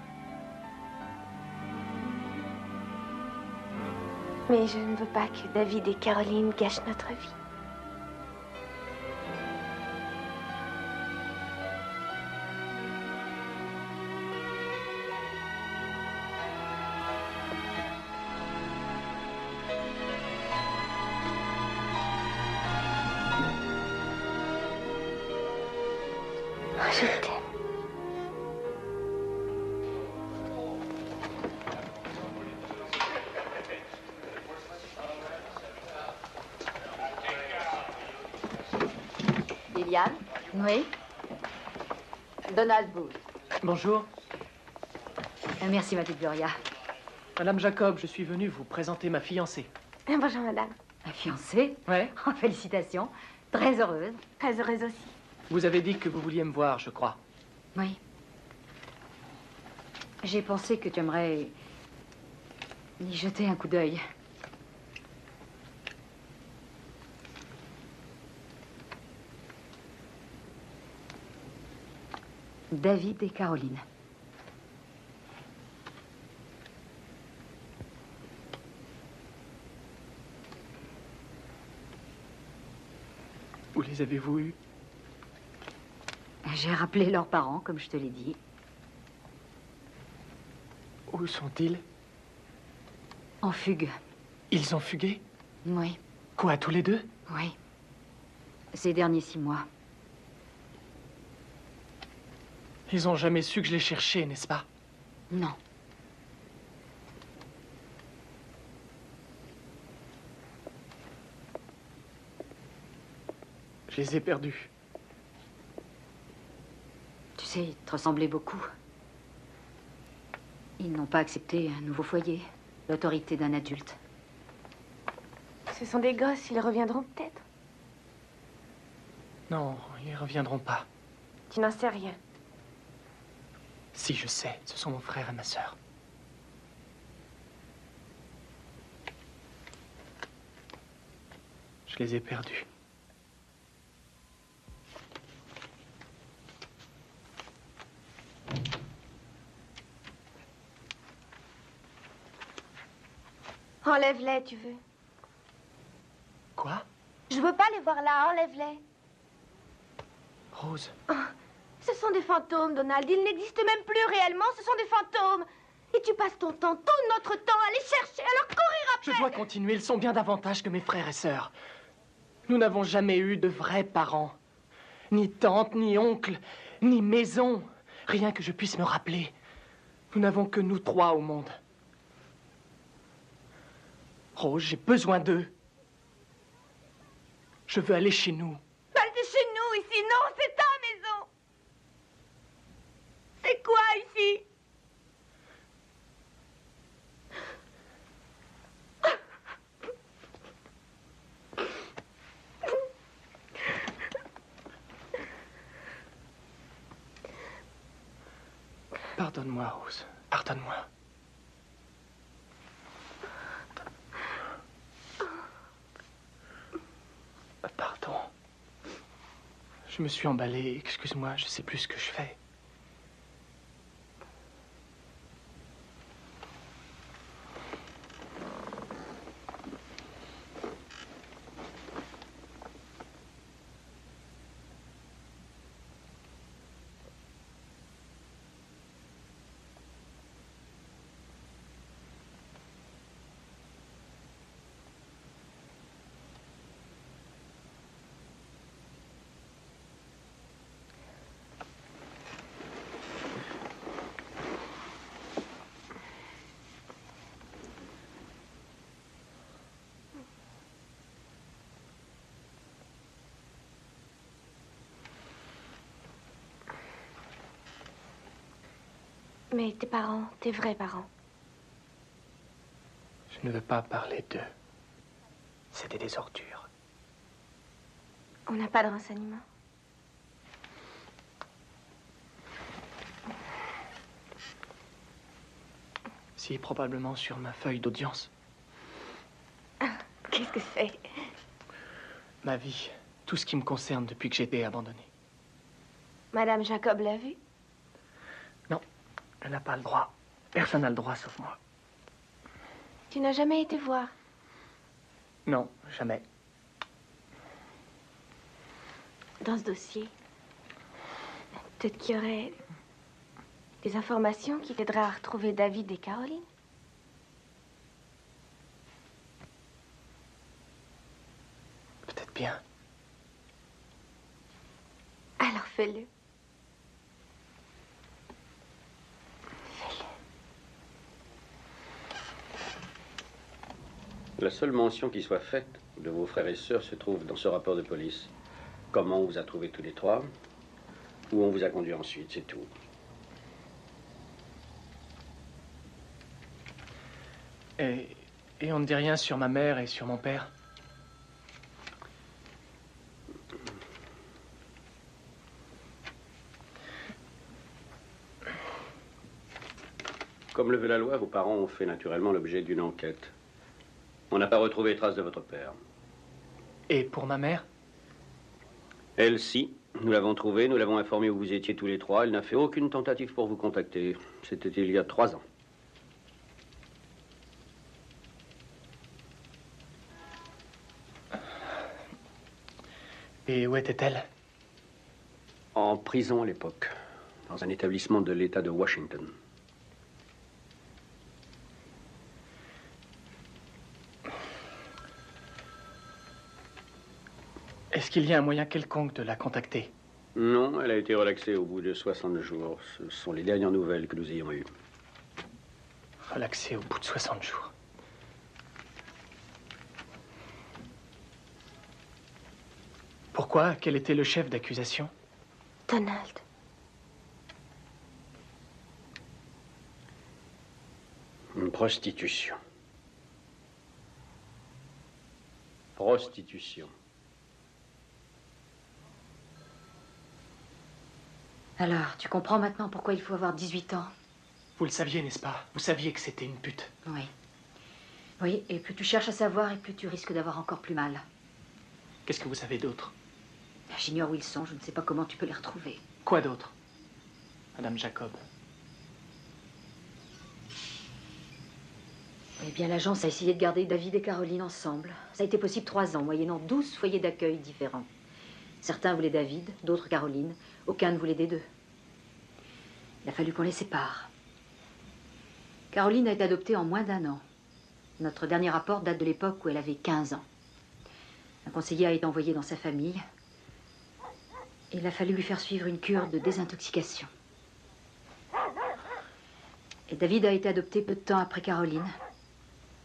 Mais je ne veux pas que David et Caroline gâchent notre vie.
Bonjour.
Euh, Merci, ma petite Gloria.
Madame Jacob, je suis venu vous présenter ma fiancée.
Bonjour, madame.
Ma fiancée
Ouais.
Oh, félicitations. Très heureuse.
Très heureuse aussi.
Vous avez dit que vous vouliez me voir, je crois.
Oui. J'ai pensé que tu aimerais y jeter un coup d'œil. David et Caroline.
Où les avez-vous eus?
J'ai rappelé leurs parents, comme je te l'ai dit.
Où sont-ils?
En fugue.
Ils ont fugué?
Oui,
Quoi, tous les deux?
Oui. Ces derniers six mois.
Ils ont jamais su que je les cherchais, n'est-ce pas?
Non.
Je les ai perdus.
Tu sais, ils te ressemblaient beaucoup. Ils n'ont pas accepté un nouveau foyer, l'autorité d'un adulte.
Ce sont des gosses, ils reviendront peut-être?
Non, ils reviendront pas.
Tu n'en sais rien.
Si, je sais, ce sont mon frère et ma sœur. Je les ai perdus.
Enlève-les, tu veux.
Quoi?
Je veux pas les voir là, enlève-les.
Rose,
Ce sont des fantômes, Donald. Ils n'existent même plus réellement, ce sont des fantômes. Et tu passes ton temps, tout notre temps, à les chercher, à leur courir après.
je dois continuer. Ils sont bien davantage que mes frères et sœurs. Nous n'avons jamais eu de vrais parents. Ni tante, ni oncle, ni maison. Rien que je puisse me rappeler. Nous n'avons que nous trois au monde. Rose, j'ai besoin d'eux. Je veux aller chez nous.
C'est chez nous ici, non, c'est ta maison. C'est quoi ici
Pardonne-moi, Rose. Pardonne-moi. Pardon. Je me suis emballé. Excuse-moi, je sais plus ce que je fais.
Mais tes parents, tes vrais parents.
Je ne veux pas parler d'eux. C'était des ordures.
On n'a pas de renseignements.
Si, probablement sur ma feuille d'audience.
Qu'est-ce que c'est?
Ma vie, tout ce qui me concerne depuis que j'ai été abandonné.
Madame Jacob l'a vu?
Elle n'a pas le droit. Personne n'a le droit sauf moi.
Tu n'as jamais été voir?
Non, jamais.
Dans ce dossier, peut-être qu'il y aurait des informations qui t'aideraient à retrouver David et Caroline?
Peut-être bien.
Alors fais-le.
La seule mention qui soit faite de vos frères et sœurs se trouve dans ce rapport de police.
comment on vous a trouvés tous les trois, où on vous a conduit ensuite, c'est tout.
Et, et on ne dit rien sur ma mère et sur mon père?
Comme le veut la loi, vos parents ont fait naturellement l'objet d'une enquête. On n'a pas retrouvé trace de votre père.
Et pour ma mère?
Elle, si. Nous l'avons trouvée, nous l'avons informée où vous étiez tous les trois. Elle n'a fait aucune tentative pour vous contacter. C'était il y a trois ans.
Et où était-elle?
En prison à l'époque, dans un établissement de l'État de Washington.
Est-ce qu'il y a un moyen quelconque de la contacter
Non, elle a été relaxée au bout de 60 jours. Ce sont les dernières nouvelles que nous ayons eues.
Relaxée au bout de 60 jours. Pourquoi? Quel était le chef d'accusation?
Donald.
Une prostitution. Prostitution.
Alors, tu comprends maintenant pourquoi il faut avoir 18 ans?
Vous le saviez, n'est-ce pas? Vous saviez que c'était une pute.
Oui. Oui, et plus tu cherches à savoir, et plus tu risques d'avoir encore plus mal.
Qu'est-ce que vous savez d'autre?
J'ignore où ils sont, je ne sais pas comment tu peux les retrouver.
Quoi d'autre? Madame Jacob.
Eh bien, l'agence a essayé de garder David et Caroline ensemble. Ça a été possible trois ans, moyennant 12 foyers d'accueil différents. Certains voulaient David, d'autres Caroline. Aucun ne voulait des deux. Il a fallu qu'on les sépare. Caroline a été adoptée en moins d'un an. Notre dernier rapport date de l'époque où elle avait 15 ans. Un conseiller a été envoyé dans sa famille. Il a fallu lui faire suivre une cure de désintoxication. Et David a été adopté peu de temps après Caroline,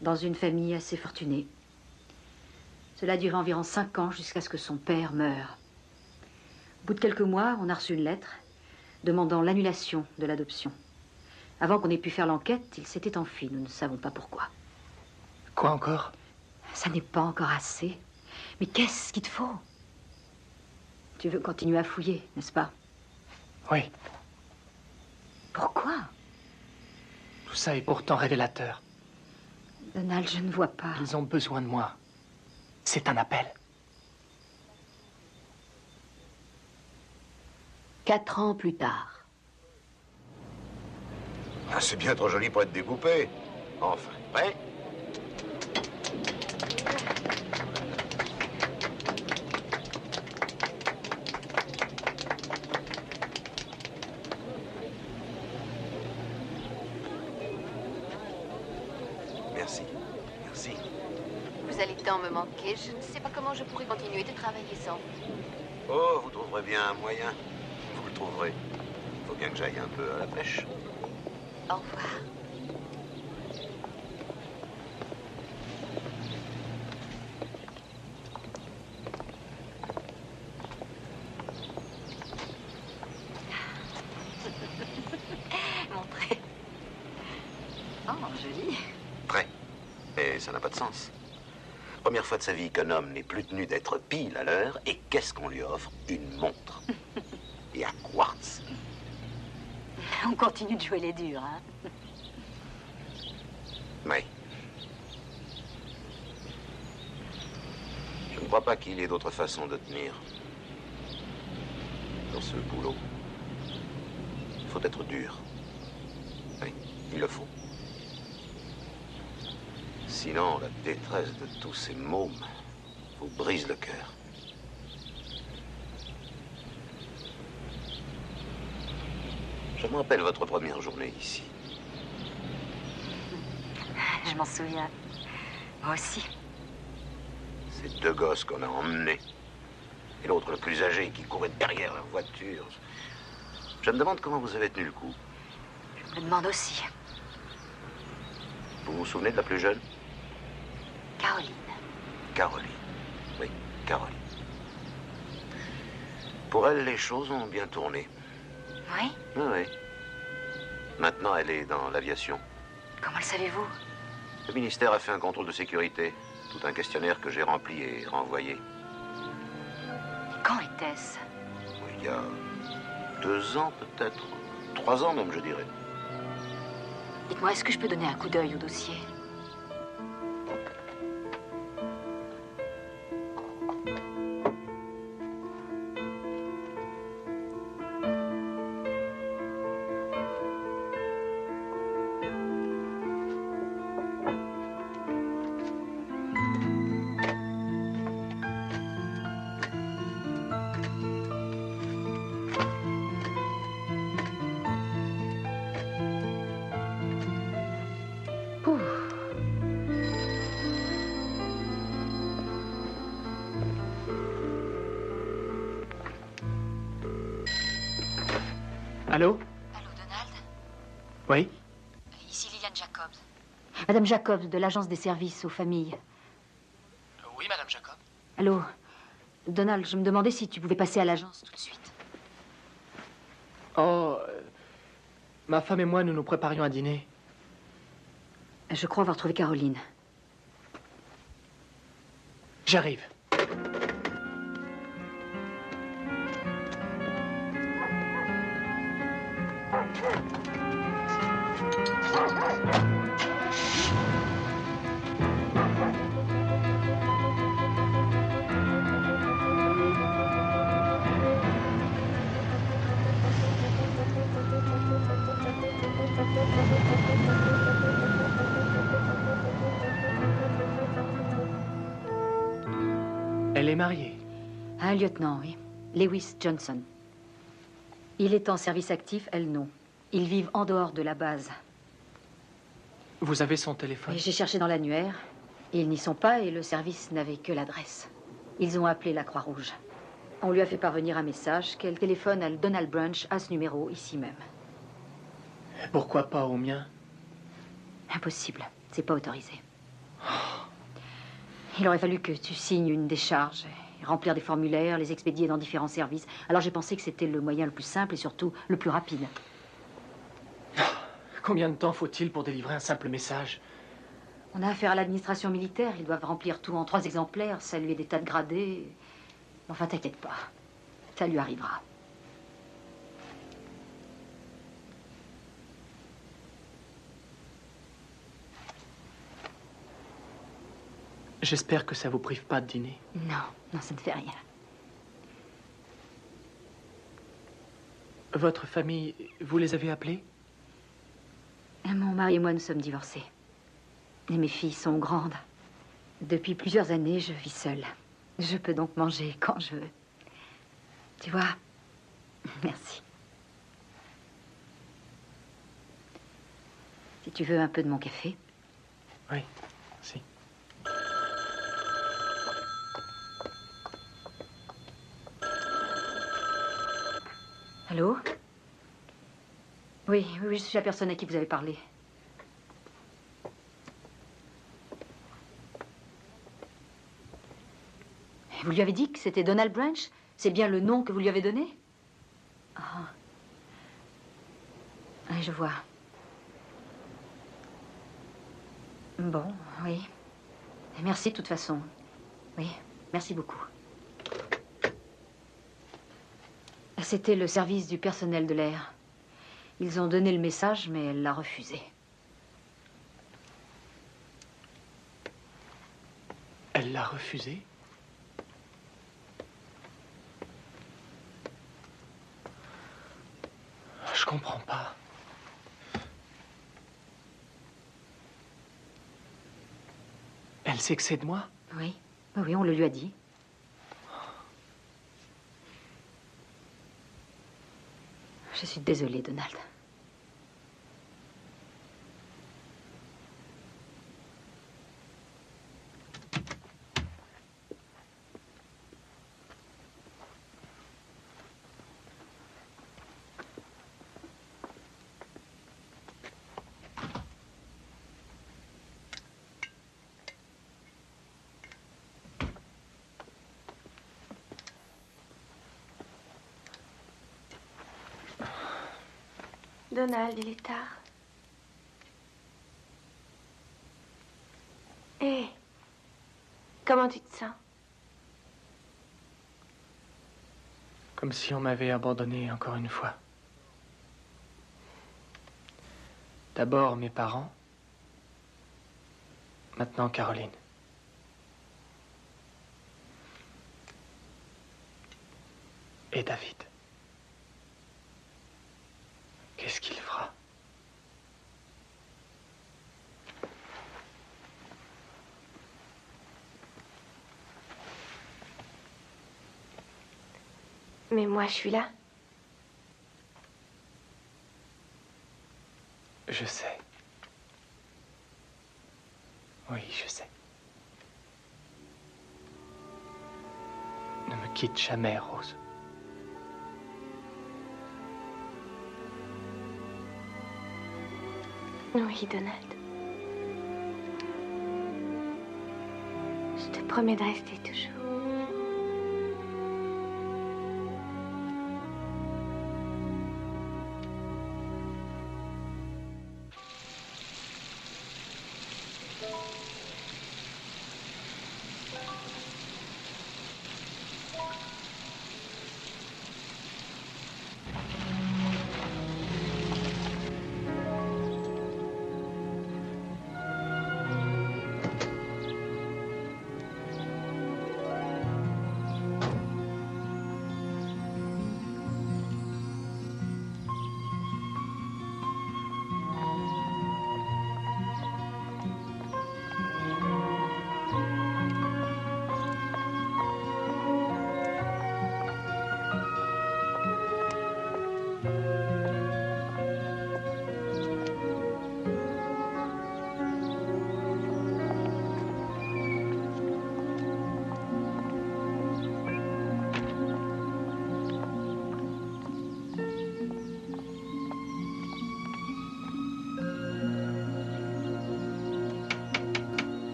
dans une famille assez fortunée. Cela a duré environ cinq ans jusqu'à ce que son père meure. Au bout de quelques mois, on a reçu une lettre demandant l'annulation de l'adoption. Avant qu'on ait pu faire l'enquête, il s'était enfui. Nous ne savons pas pourquoi.
Quoi encore?
Ça n'est pas encore assez. Mais qu'est-ce qu'il te faut? Tu veux continuer à fouiller, n'est-ce pas?
Oui.
Pourquoi?
Tout ça est pourtant révélateur.
Donald, je ne vois pas.
Ils ont besoin de moi. C'est un appel.
Quatre ans plus tard.
Ah, c'est bien trop joli pour être découpé. Enfin, prêt Merci. Merci.
Vous allez tant me manquer, je ne sais pas comment je pourrais continuer de travailler sans vous.
Oh, vous trouverez bien un moyen. Trouverez. Faut bien que j'aille un peu à la pêche.
Au revoir. Montrez. Oh, joli.
Prêt. Et ça n'a pas de sens. Première fois de sa vie qu'un homme n'est plus tenu d'être pile à l'heure, et qu'est-ce qu'on lui offre? Une montre. Et à quartz.
On continue de jouer les durs, hein
Oui. Je ne crois pas qu'il y ait d'autre façon de tenir. Dans ce boulot. Il faut être dur. Oui, il le faut. Sinon, la détresse de tous ces mômes vous brise le cœur. Je me rappelle votre première journée ici.
Je m'en souviens. Moi aussi.
Ces deux gosses qu'on a emmenés. Et l'autre, le plus âgé, qui courait derrière leur voiture. Je me demande comment vous avez tenu le coup.
Je me demande aussi.
Vous vous souvenez de la plus jeune?
Caroline.
Caroline. Oui, Caroline. Pour elle, les choses ont bien tourné.
Oui
Oui, oui. Maintenant, elle est dans l'aviation.
Comment le savez-vous?
Le ministère a fait un contrôle de sécurité. Tout un questionnaire que j'ai rempli et renvoyé.
Quand était-ce?
Il y a deux ans, peut-être. Trois ans même, je dirais.
Dites-moi, est-ce que je peux donner un coup d'œil au dossier? Madame Jacobs, de l'Agence des services aux familles.
Oui, Madame Jacob.
Allô? Donald, je me demandais si tu pouvais passer à l'agence tout de suite.
Oh, euh, ma femme et moi, nous nous préparions à dîner.
Je crois avoir trouvé Caroline.
J'arrive.
Un lieutenant, oui. Lewis Johnson. Il est en service actif, elle non. Ils vivent en dehors de la base.
Vous avez son téléphone
J'ai cherché dans l'annuaire. Ils n'y sont pas et le service n'avait que l'adresse. Ils ont appelé la Croix-Rouge. On lui a fait parvenir un message qu'elle téléphone à Donald Brunch à ce numéro, ici même.
Pourquoi pas au mien
Impossible. C'est pas autorisé. Il aurait fallu que tu signes une décharge, et remplir des formulaires, les expédier dans différents services. Alors j'ai pensé que c'était le moyen le plus simple et surtout le plus rapide.
Combien de temps faut-il pour délivrer un simple message?
On a affaire à l'administration militaire. Ils doivent remplir tout en trois exemplaires, saluer des tas de gradés. Enfin, t'inquiète pas. Ça lui arrivera.
J'espère que ça vous prive pas de dîner.
Non, non, ça ne fait rien.
Votre famille, vous les avez appelés?
Mon mari et moi, nous sommes divorcés. Et mes filles sont grandes. Depuis plusieurs années, je vis seule. Je peux donc manger quand je veux. Tu vois? Merci. Si tu veux un peu de mon café.
Oui, si.
Allô? Oui, oui, oui, je suis la personne à qui vous avez parlé. Vous lui avez dit que c'était Donald Branch? C'est bien le nom que vous lui avez donné? Ah. Je vois. Bon, oui. Merci de toute façon. Oui, merci beaucoup. C'était le service du personnel de l'air. Ils ont donné le message, mais elle l'a refusé.
Elle l'a refusé? Je comprends pas. Elle sait que c'est de moi?
Oui, oui, oui, on le lui a dit. Je suis désolée, Donald.
Donald, il est tard. Hé, comment tu te sens?
Comme si on m'avait abandonné encore une fois. D'abord mes parents, maintenant Caroline. Et David. Qu'est-ce qu'il fera
Mais moi, je suis là.
Je sais. Oui, je sais. Ne me quitte jamais, Rose.
Oui, Donald. Je te promets de rester toujours.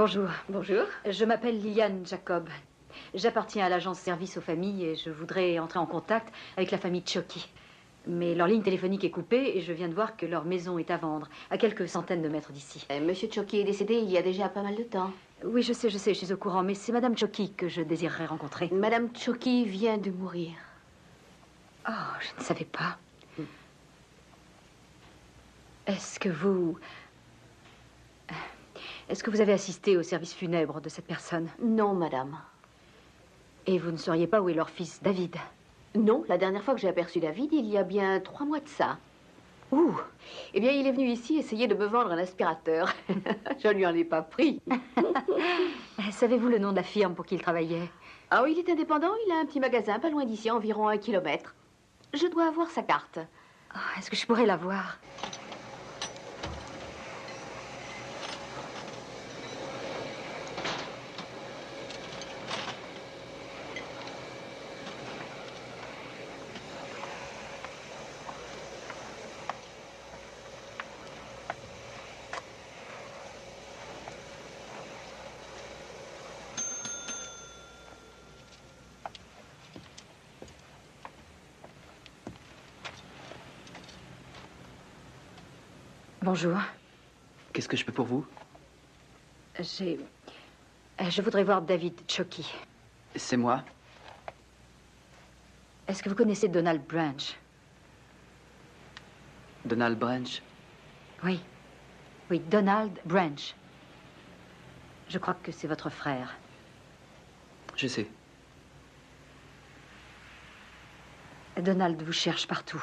Bonjour. Bonjour. Je m'appelle Liliane Jacob. J'appartiens à l'agence service aux familles et je voudrais entrer en contact avec la famille Chucky. Mais leur ligne téléphonique est coupée et je viens de voir que leur maison est à vendre, à quelques centaines de mètres d'ici.
Monsieur Chucky est décédé il y a déjà pas mal de temps.
Oui, je sais, je sais, je suis au courant, mais c'est Madame Chucky que je désirerais rencontrer.
Madame Chucky vient de mourir.
Oh, je ne savais pas. Est-ce que vous... Est-ce que vous avez assisté au service funèbre de cette personne
Non, madame.
Et vous ne sauriez pas où est leur fils, David
Non, la dernière fois que j'ai aperçu David, il y a bien trois mois de ça.
Où
Eh bien, il est venu ici essayer de me vendre un aspirateur. Je lui en ai pas pris.
Savez-vous le nom de la firme pour qui il travaillait
Ah oui, il est indépendant, il a un petit magasin pas loin d'ici, environ un kilomètre. Je dois avoir sa carte.
Ah, Est-ce que je pourrais la voir? Bonjour.
Qu'est-ce que je peux pour vous?
J'ai. euh, Je voudrais voir David Chucky.
C'est moi.
Est-ce que vous connaissez Donald Branch?
Donald Branch?
Oui. Oui, Donald Branch. Je crois que c'est votre frère.
Je sais.
Donald vous cherche partout.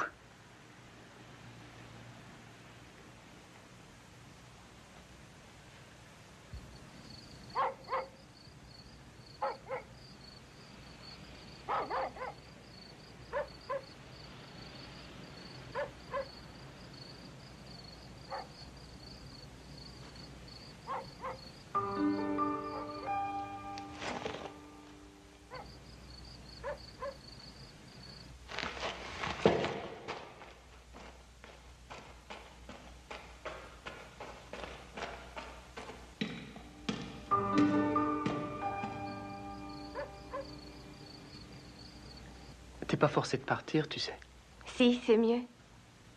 Pas forcé de partir, tu sais.
Si, c'est mieux.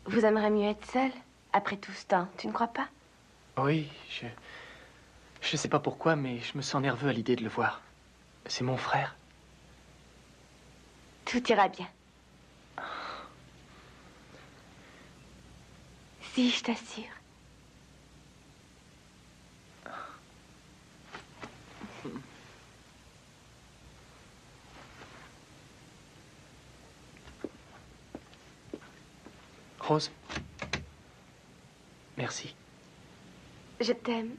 Vous aimeriez mieux être seul après tout ce temps, tu ne crois pas?
Oui, je. Je sais pas pourquoi, mais je me sens nerveux à l'idée de le voir. C'est mon frère.
Tout ira bien. Si, je t'assure.
Merci.
Je t'aime.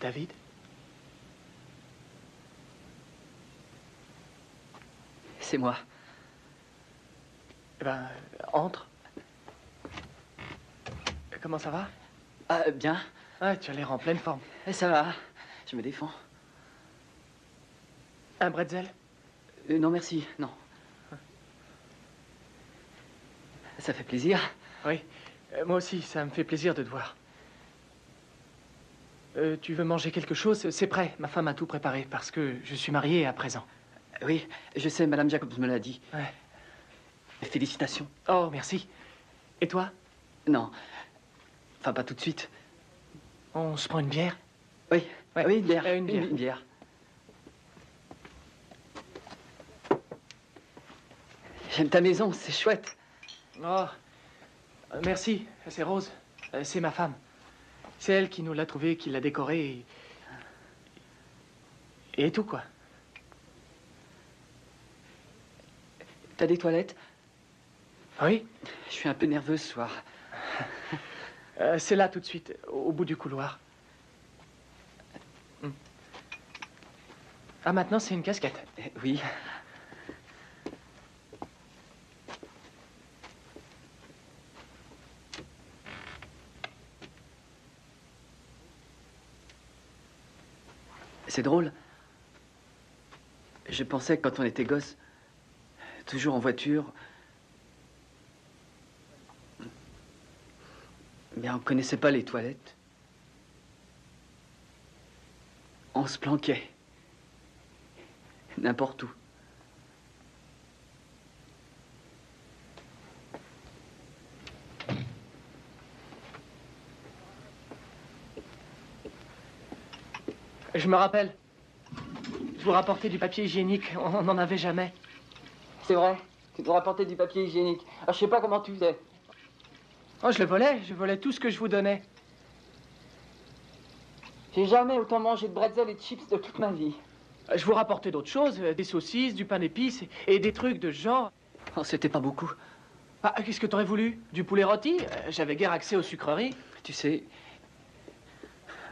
David?
C'est moi.
Eh ben, entre. Comment ça va?
Ah, bien.
Ah, tu as l'air en pleine forme.
Et ça va. Je me défends.
Un bretzel?
Euh, non, merci. Non. Ça fait plaisir.
Oui. Euh, moi aussi, ça me fait plaisir de te voir. Euh, tu veux manger quelque chose? C'est prêt. Ma femme a tout préparé parce que je suis marié à présent.
Oui, je sais, Madame Jacobs me l'a dit.
Ouais.
Félicitations.
Oh, merci. Et toi?
Non. Enfin, pas tout de suite.
On se prend une bière?
Oui. Oui, une bière.
Euh, une bière.
Une bière. J'aime ta maison, c'est chouette.
Oh, euh, merci. C'est Rose. Euh, c'est ma femme. C'est elle qui nous l'a trouvé, qui l'a décoré. Et... et tout, quoi.
T'as des toilettes?
Oui?
Je suis un peu nerveux ce soir.
Euh, c'est là, tout de suite, au, bout du couloir. Hmm. Ah, maintenant, c'est une casquette.
Oui. C'est drôle. Je pensais que quand on était gosse, toujours en voiture, bien on connaissait pas les toilettes. On se planquait. N'importe où.
Je me rappelle. Je vous rapportais du papier hygiénique. On n'en avait jamais.
C'est vrai. Tu te rapportais du papier hygiénique. Ah, je sais pas comment tu faisais.
Oh, je le volais. Je volais tout ce que je vous donnais.
J'ai jamais autant mangé de bretzel et de chips de toute ma vie.
Je vous rapportais d'autres choses. euh, Des saucisses, du pain d'épices et, et des trucs de ce genre.
Oh, c'était pas beaucoup.
Ah, qu'est-ce que t'aurais voulu? Du poulet rôti? Euh, J'avais guère accès aux sucreries.
Tu sais,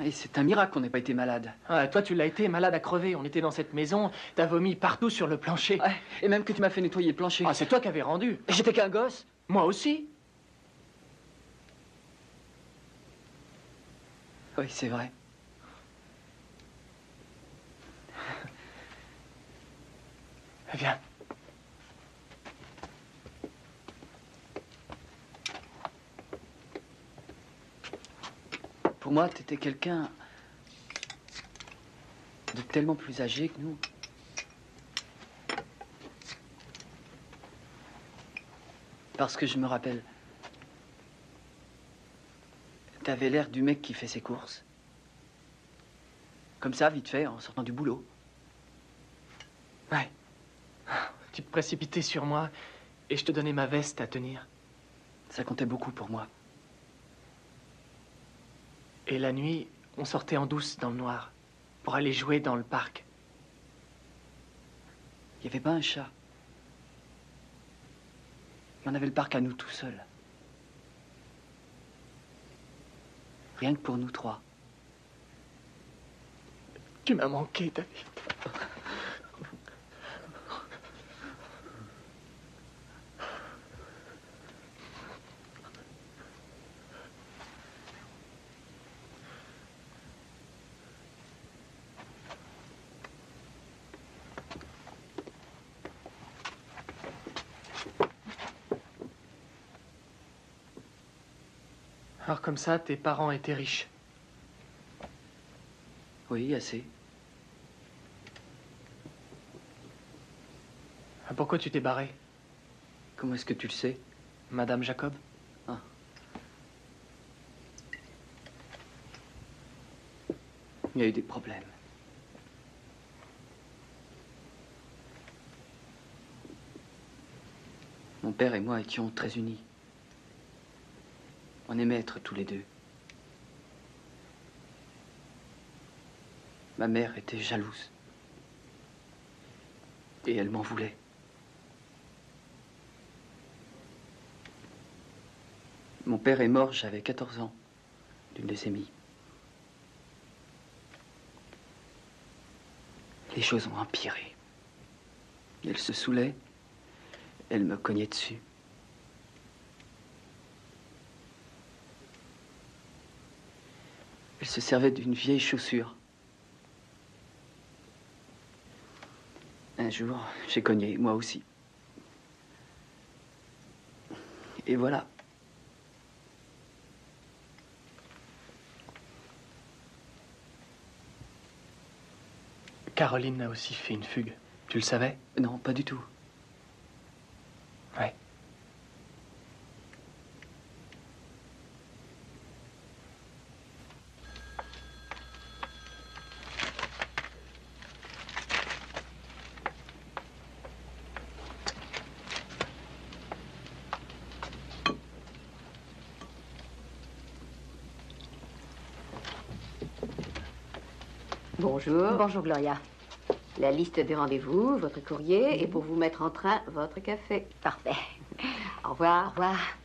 et c'est un miracle qu'on n'ait pas été malade.
Ah, toi, tu l'as été malade à crever. On était dans cette maison. T'as vomi partout sur le plancher.
Ouais, et même que tu m'as fait nettoyer le plancher.
Ah, c'est toi qui avais rendu.
J'étais qu'un gosse.
Moi aussi.
Oui, c'est vrai.
Viens.
Pour moi, t'étais quelqu'un de tellement plus âgé que nous. Parce que je me rappelle, t'avais l'air du mec qui fait ses courses. Comme ça, vite fait, en sortant du boulot.
Ouais. Tu te précipitais sur moi et je te donnais ma veste à tenir.
Ça comptait beaucoup pour moi.
Et la nuit, on sortait en douce dans le noir pour aller jouer dans le parc.
Il n'y avait pas un chat. On avait le parc à nous tout seuls. Rien que pour nous trois.
Tu m'as manqué, David. Alors comme ça, tes parents étaient riches.
Oui, assez.
Ah, Pourquoi tu t'es barré?
Comment est-ce que tu le sais?
Madame Jacob?
Ah. Il y a eu des problèmes. Mon père et moi étions très unis. On aimait être tous les deux. Ma mère était jalouse. Et elle m'en voulait. Mon père est mort, j'avais 14 ans, d'une leucémie. Les choses ont empiré. Elle se saoulait, elle me cognait dessus. Elle se servait d'une vieille chaussure. Un jour, j'ai cogné, moi aussi. Et voilà.
Caroline a aussi fait une fugue. Tu le savais?
Non, pas du tout.
Ouais.
Bonjour.
Bonjour, Gloria.
La liste des rendez-vous, votre courrier, et pour vous mettre en train, votre café.
Parfait.
Au revoir.
Au revoir.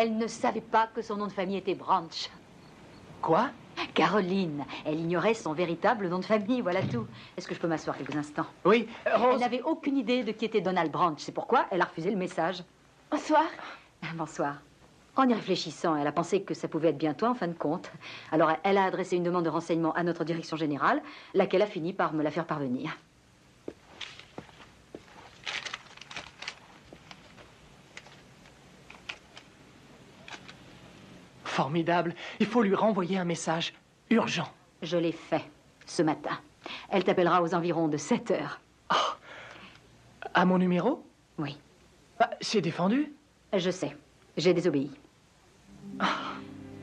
Elle ne savait pas que son nom de famille était Branch.
Quoi?
Caroline. Elle ignorait son véritable nom de famille, voilà tout. Est-ce que je peux m'asseoir quelques instants?
Oui,
Elle n'avait aucune idée de qui était Donald Branch. C'est pourquoi elle a refusé le message.
Bonsoir.
Bonsoir. En y réfléchissant, elle a pensé que ça pouvait être bien toi en fin de compte. Alors elle a adressé une demande de renseignement à notre direction générale, laquelle a fini par me la faire parvenir.
Formidable. Il faut lui renvoyer un message urgent.
Je l'ai fait ce matin. Elle t'appellera aux environs de 7 heures.
À mon numéro
Oui.
Bah, C'est défendu.
Je sais. J'ai désobéi.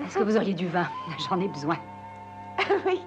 Est-ce que vous auriez du vin? J'en ai besoin.
oui.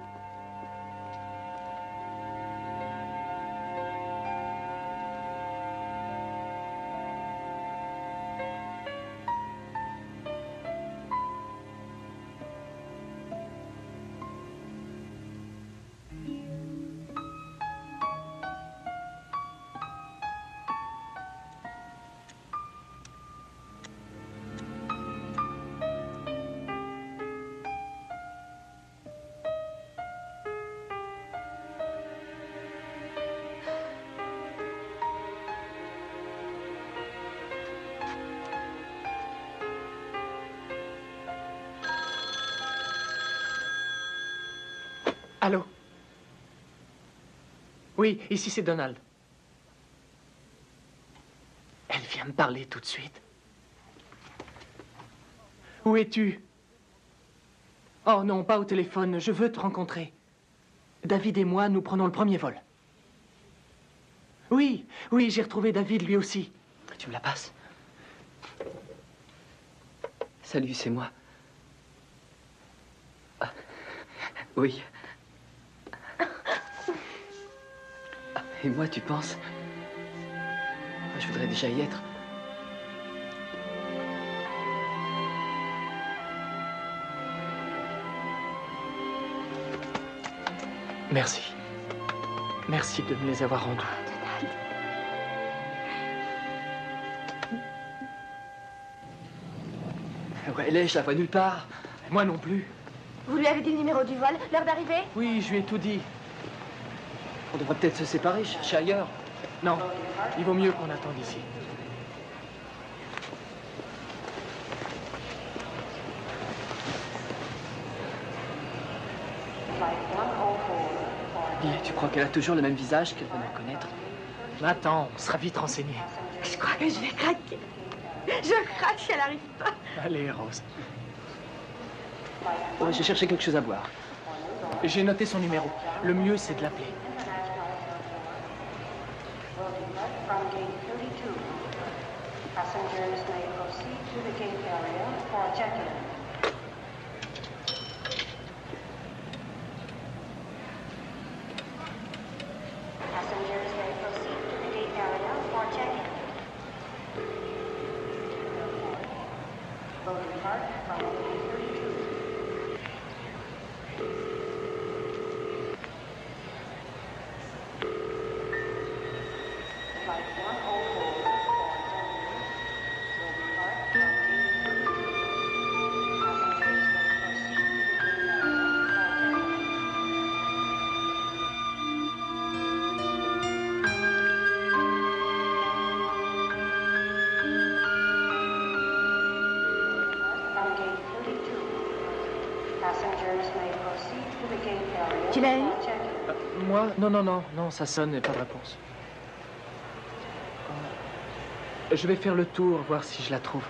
Oui, ici c'est Donald. Elle vient me parler tout de suite. Où es-tu? Oh non, pas au téléphone, je veux te rencontrer. David et moi, nous prenons le premier vol. Oui, oui, j'ai retrouvé David lui aussi.
Tu me la passes? Salut, c'est moi. Ah, Oui. Et moi, tu penses? Je voudrais déjà y être.
Merci. Merci de me les avoir rendus.
Où elle est Je la vois nulle part.
Moi non plus.
Vous lui avez dit le numéro du vol, l'heure d'arrivée?
Oui, je lui ai tout dit.
On devrait peut-être se séparer, chercher ailleurs.
Non, il vaut mieux qu'on attende ici.
Dis, tu crois qu'elle a toujours le même visage qu'elle va me reconnaître?
Attends, on sera vite renseigné.
Je crois que je vais craquer. Je craque si elle n'arrive pas.
Allez, Rose.
Ouais, j'ai cherché quelque chose à boire.
J'ai noté son numéro. Le mieux, c'est de l'appeler.
To the gate area for check-in. Passengers may proceed to the gate area for check-in. Will depart from
Tu l'as eu. Euh, moi Non, non, non, non, ça sonne et pas de réponse. Euh, Je vais faire le tour, voir si je la trouve.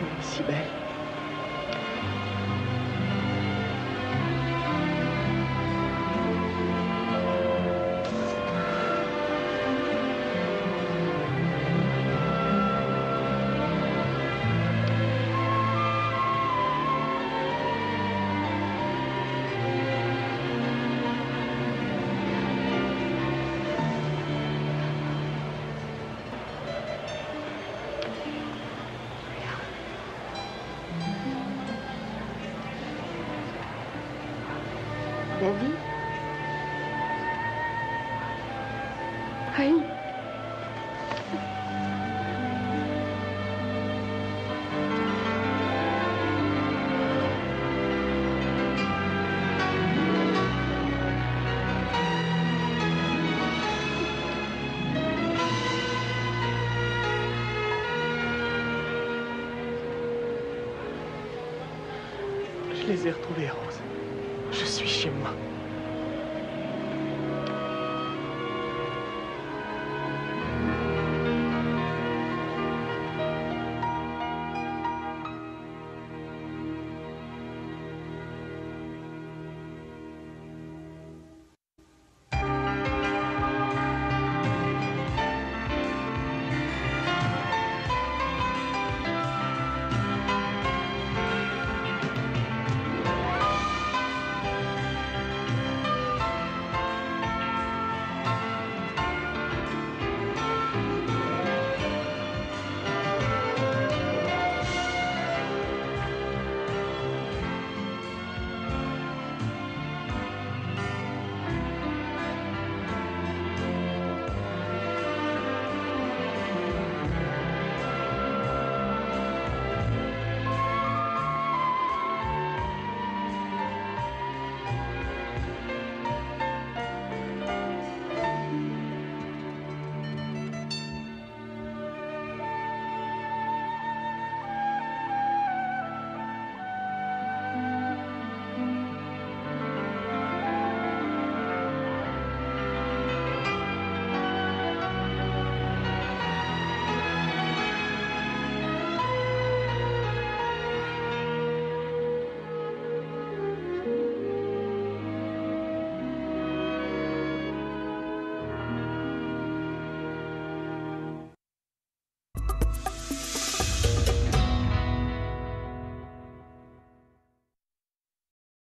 tu si belle.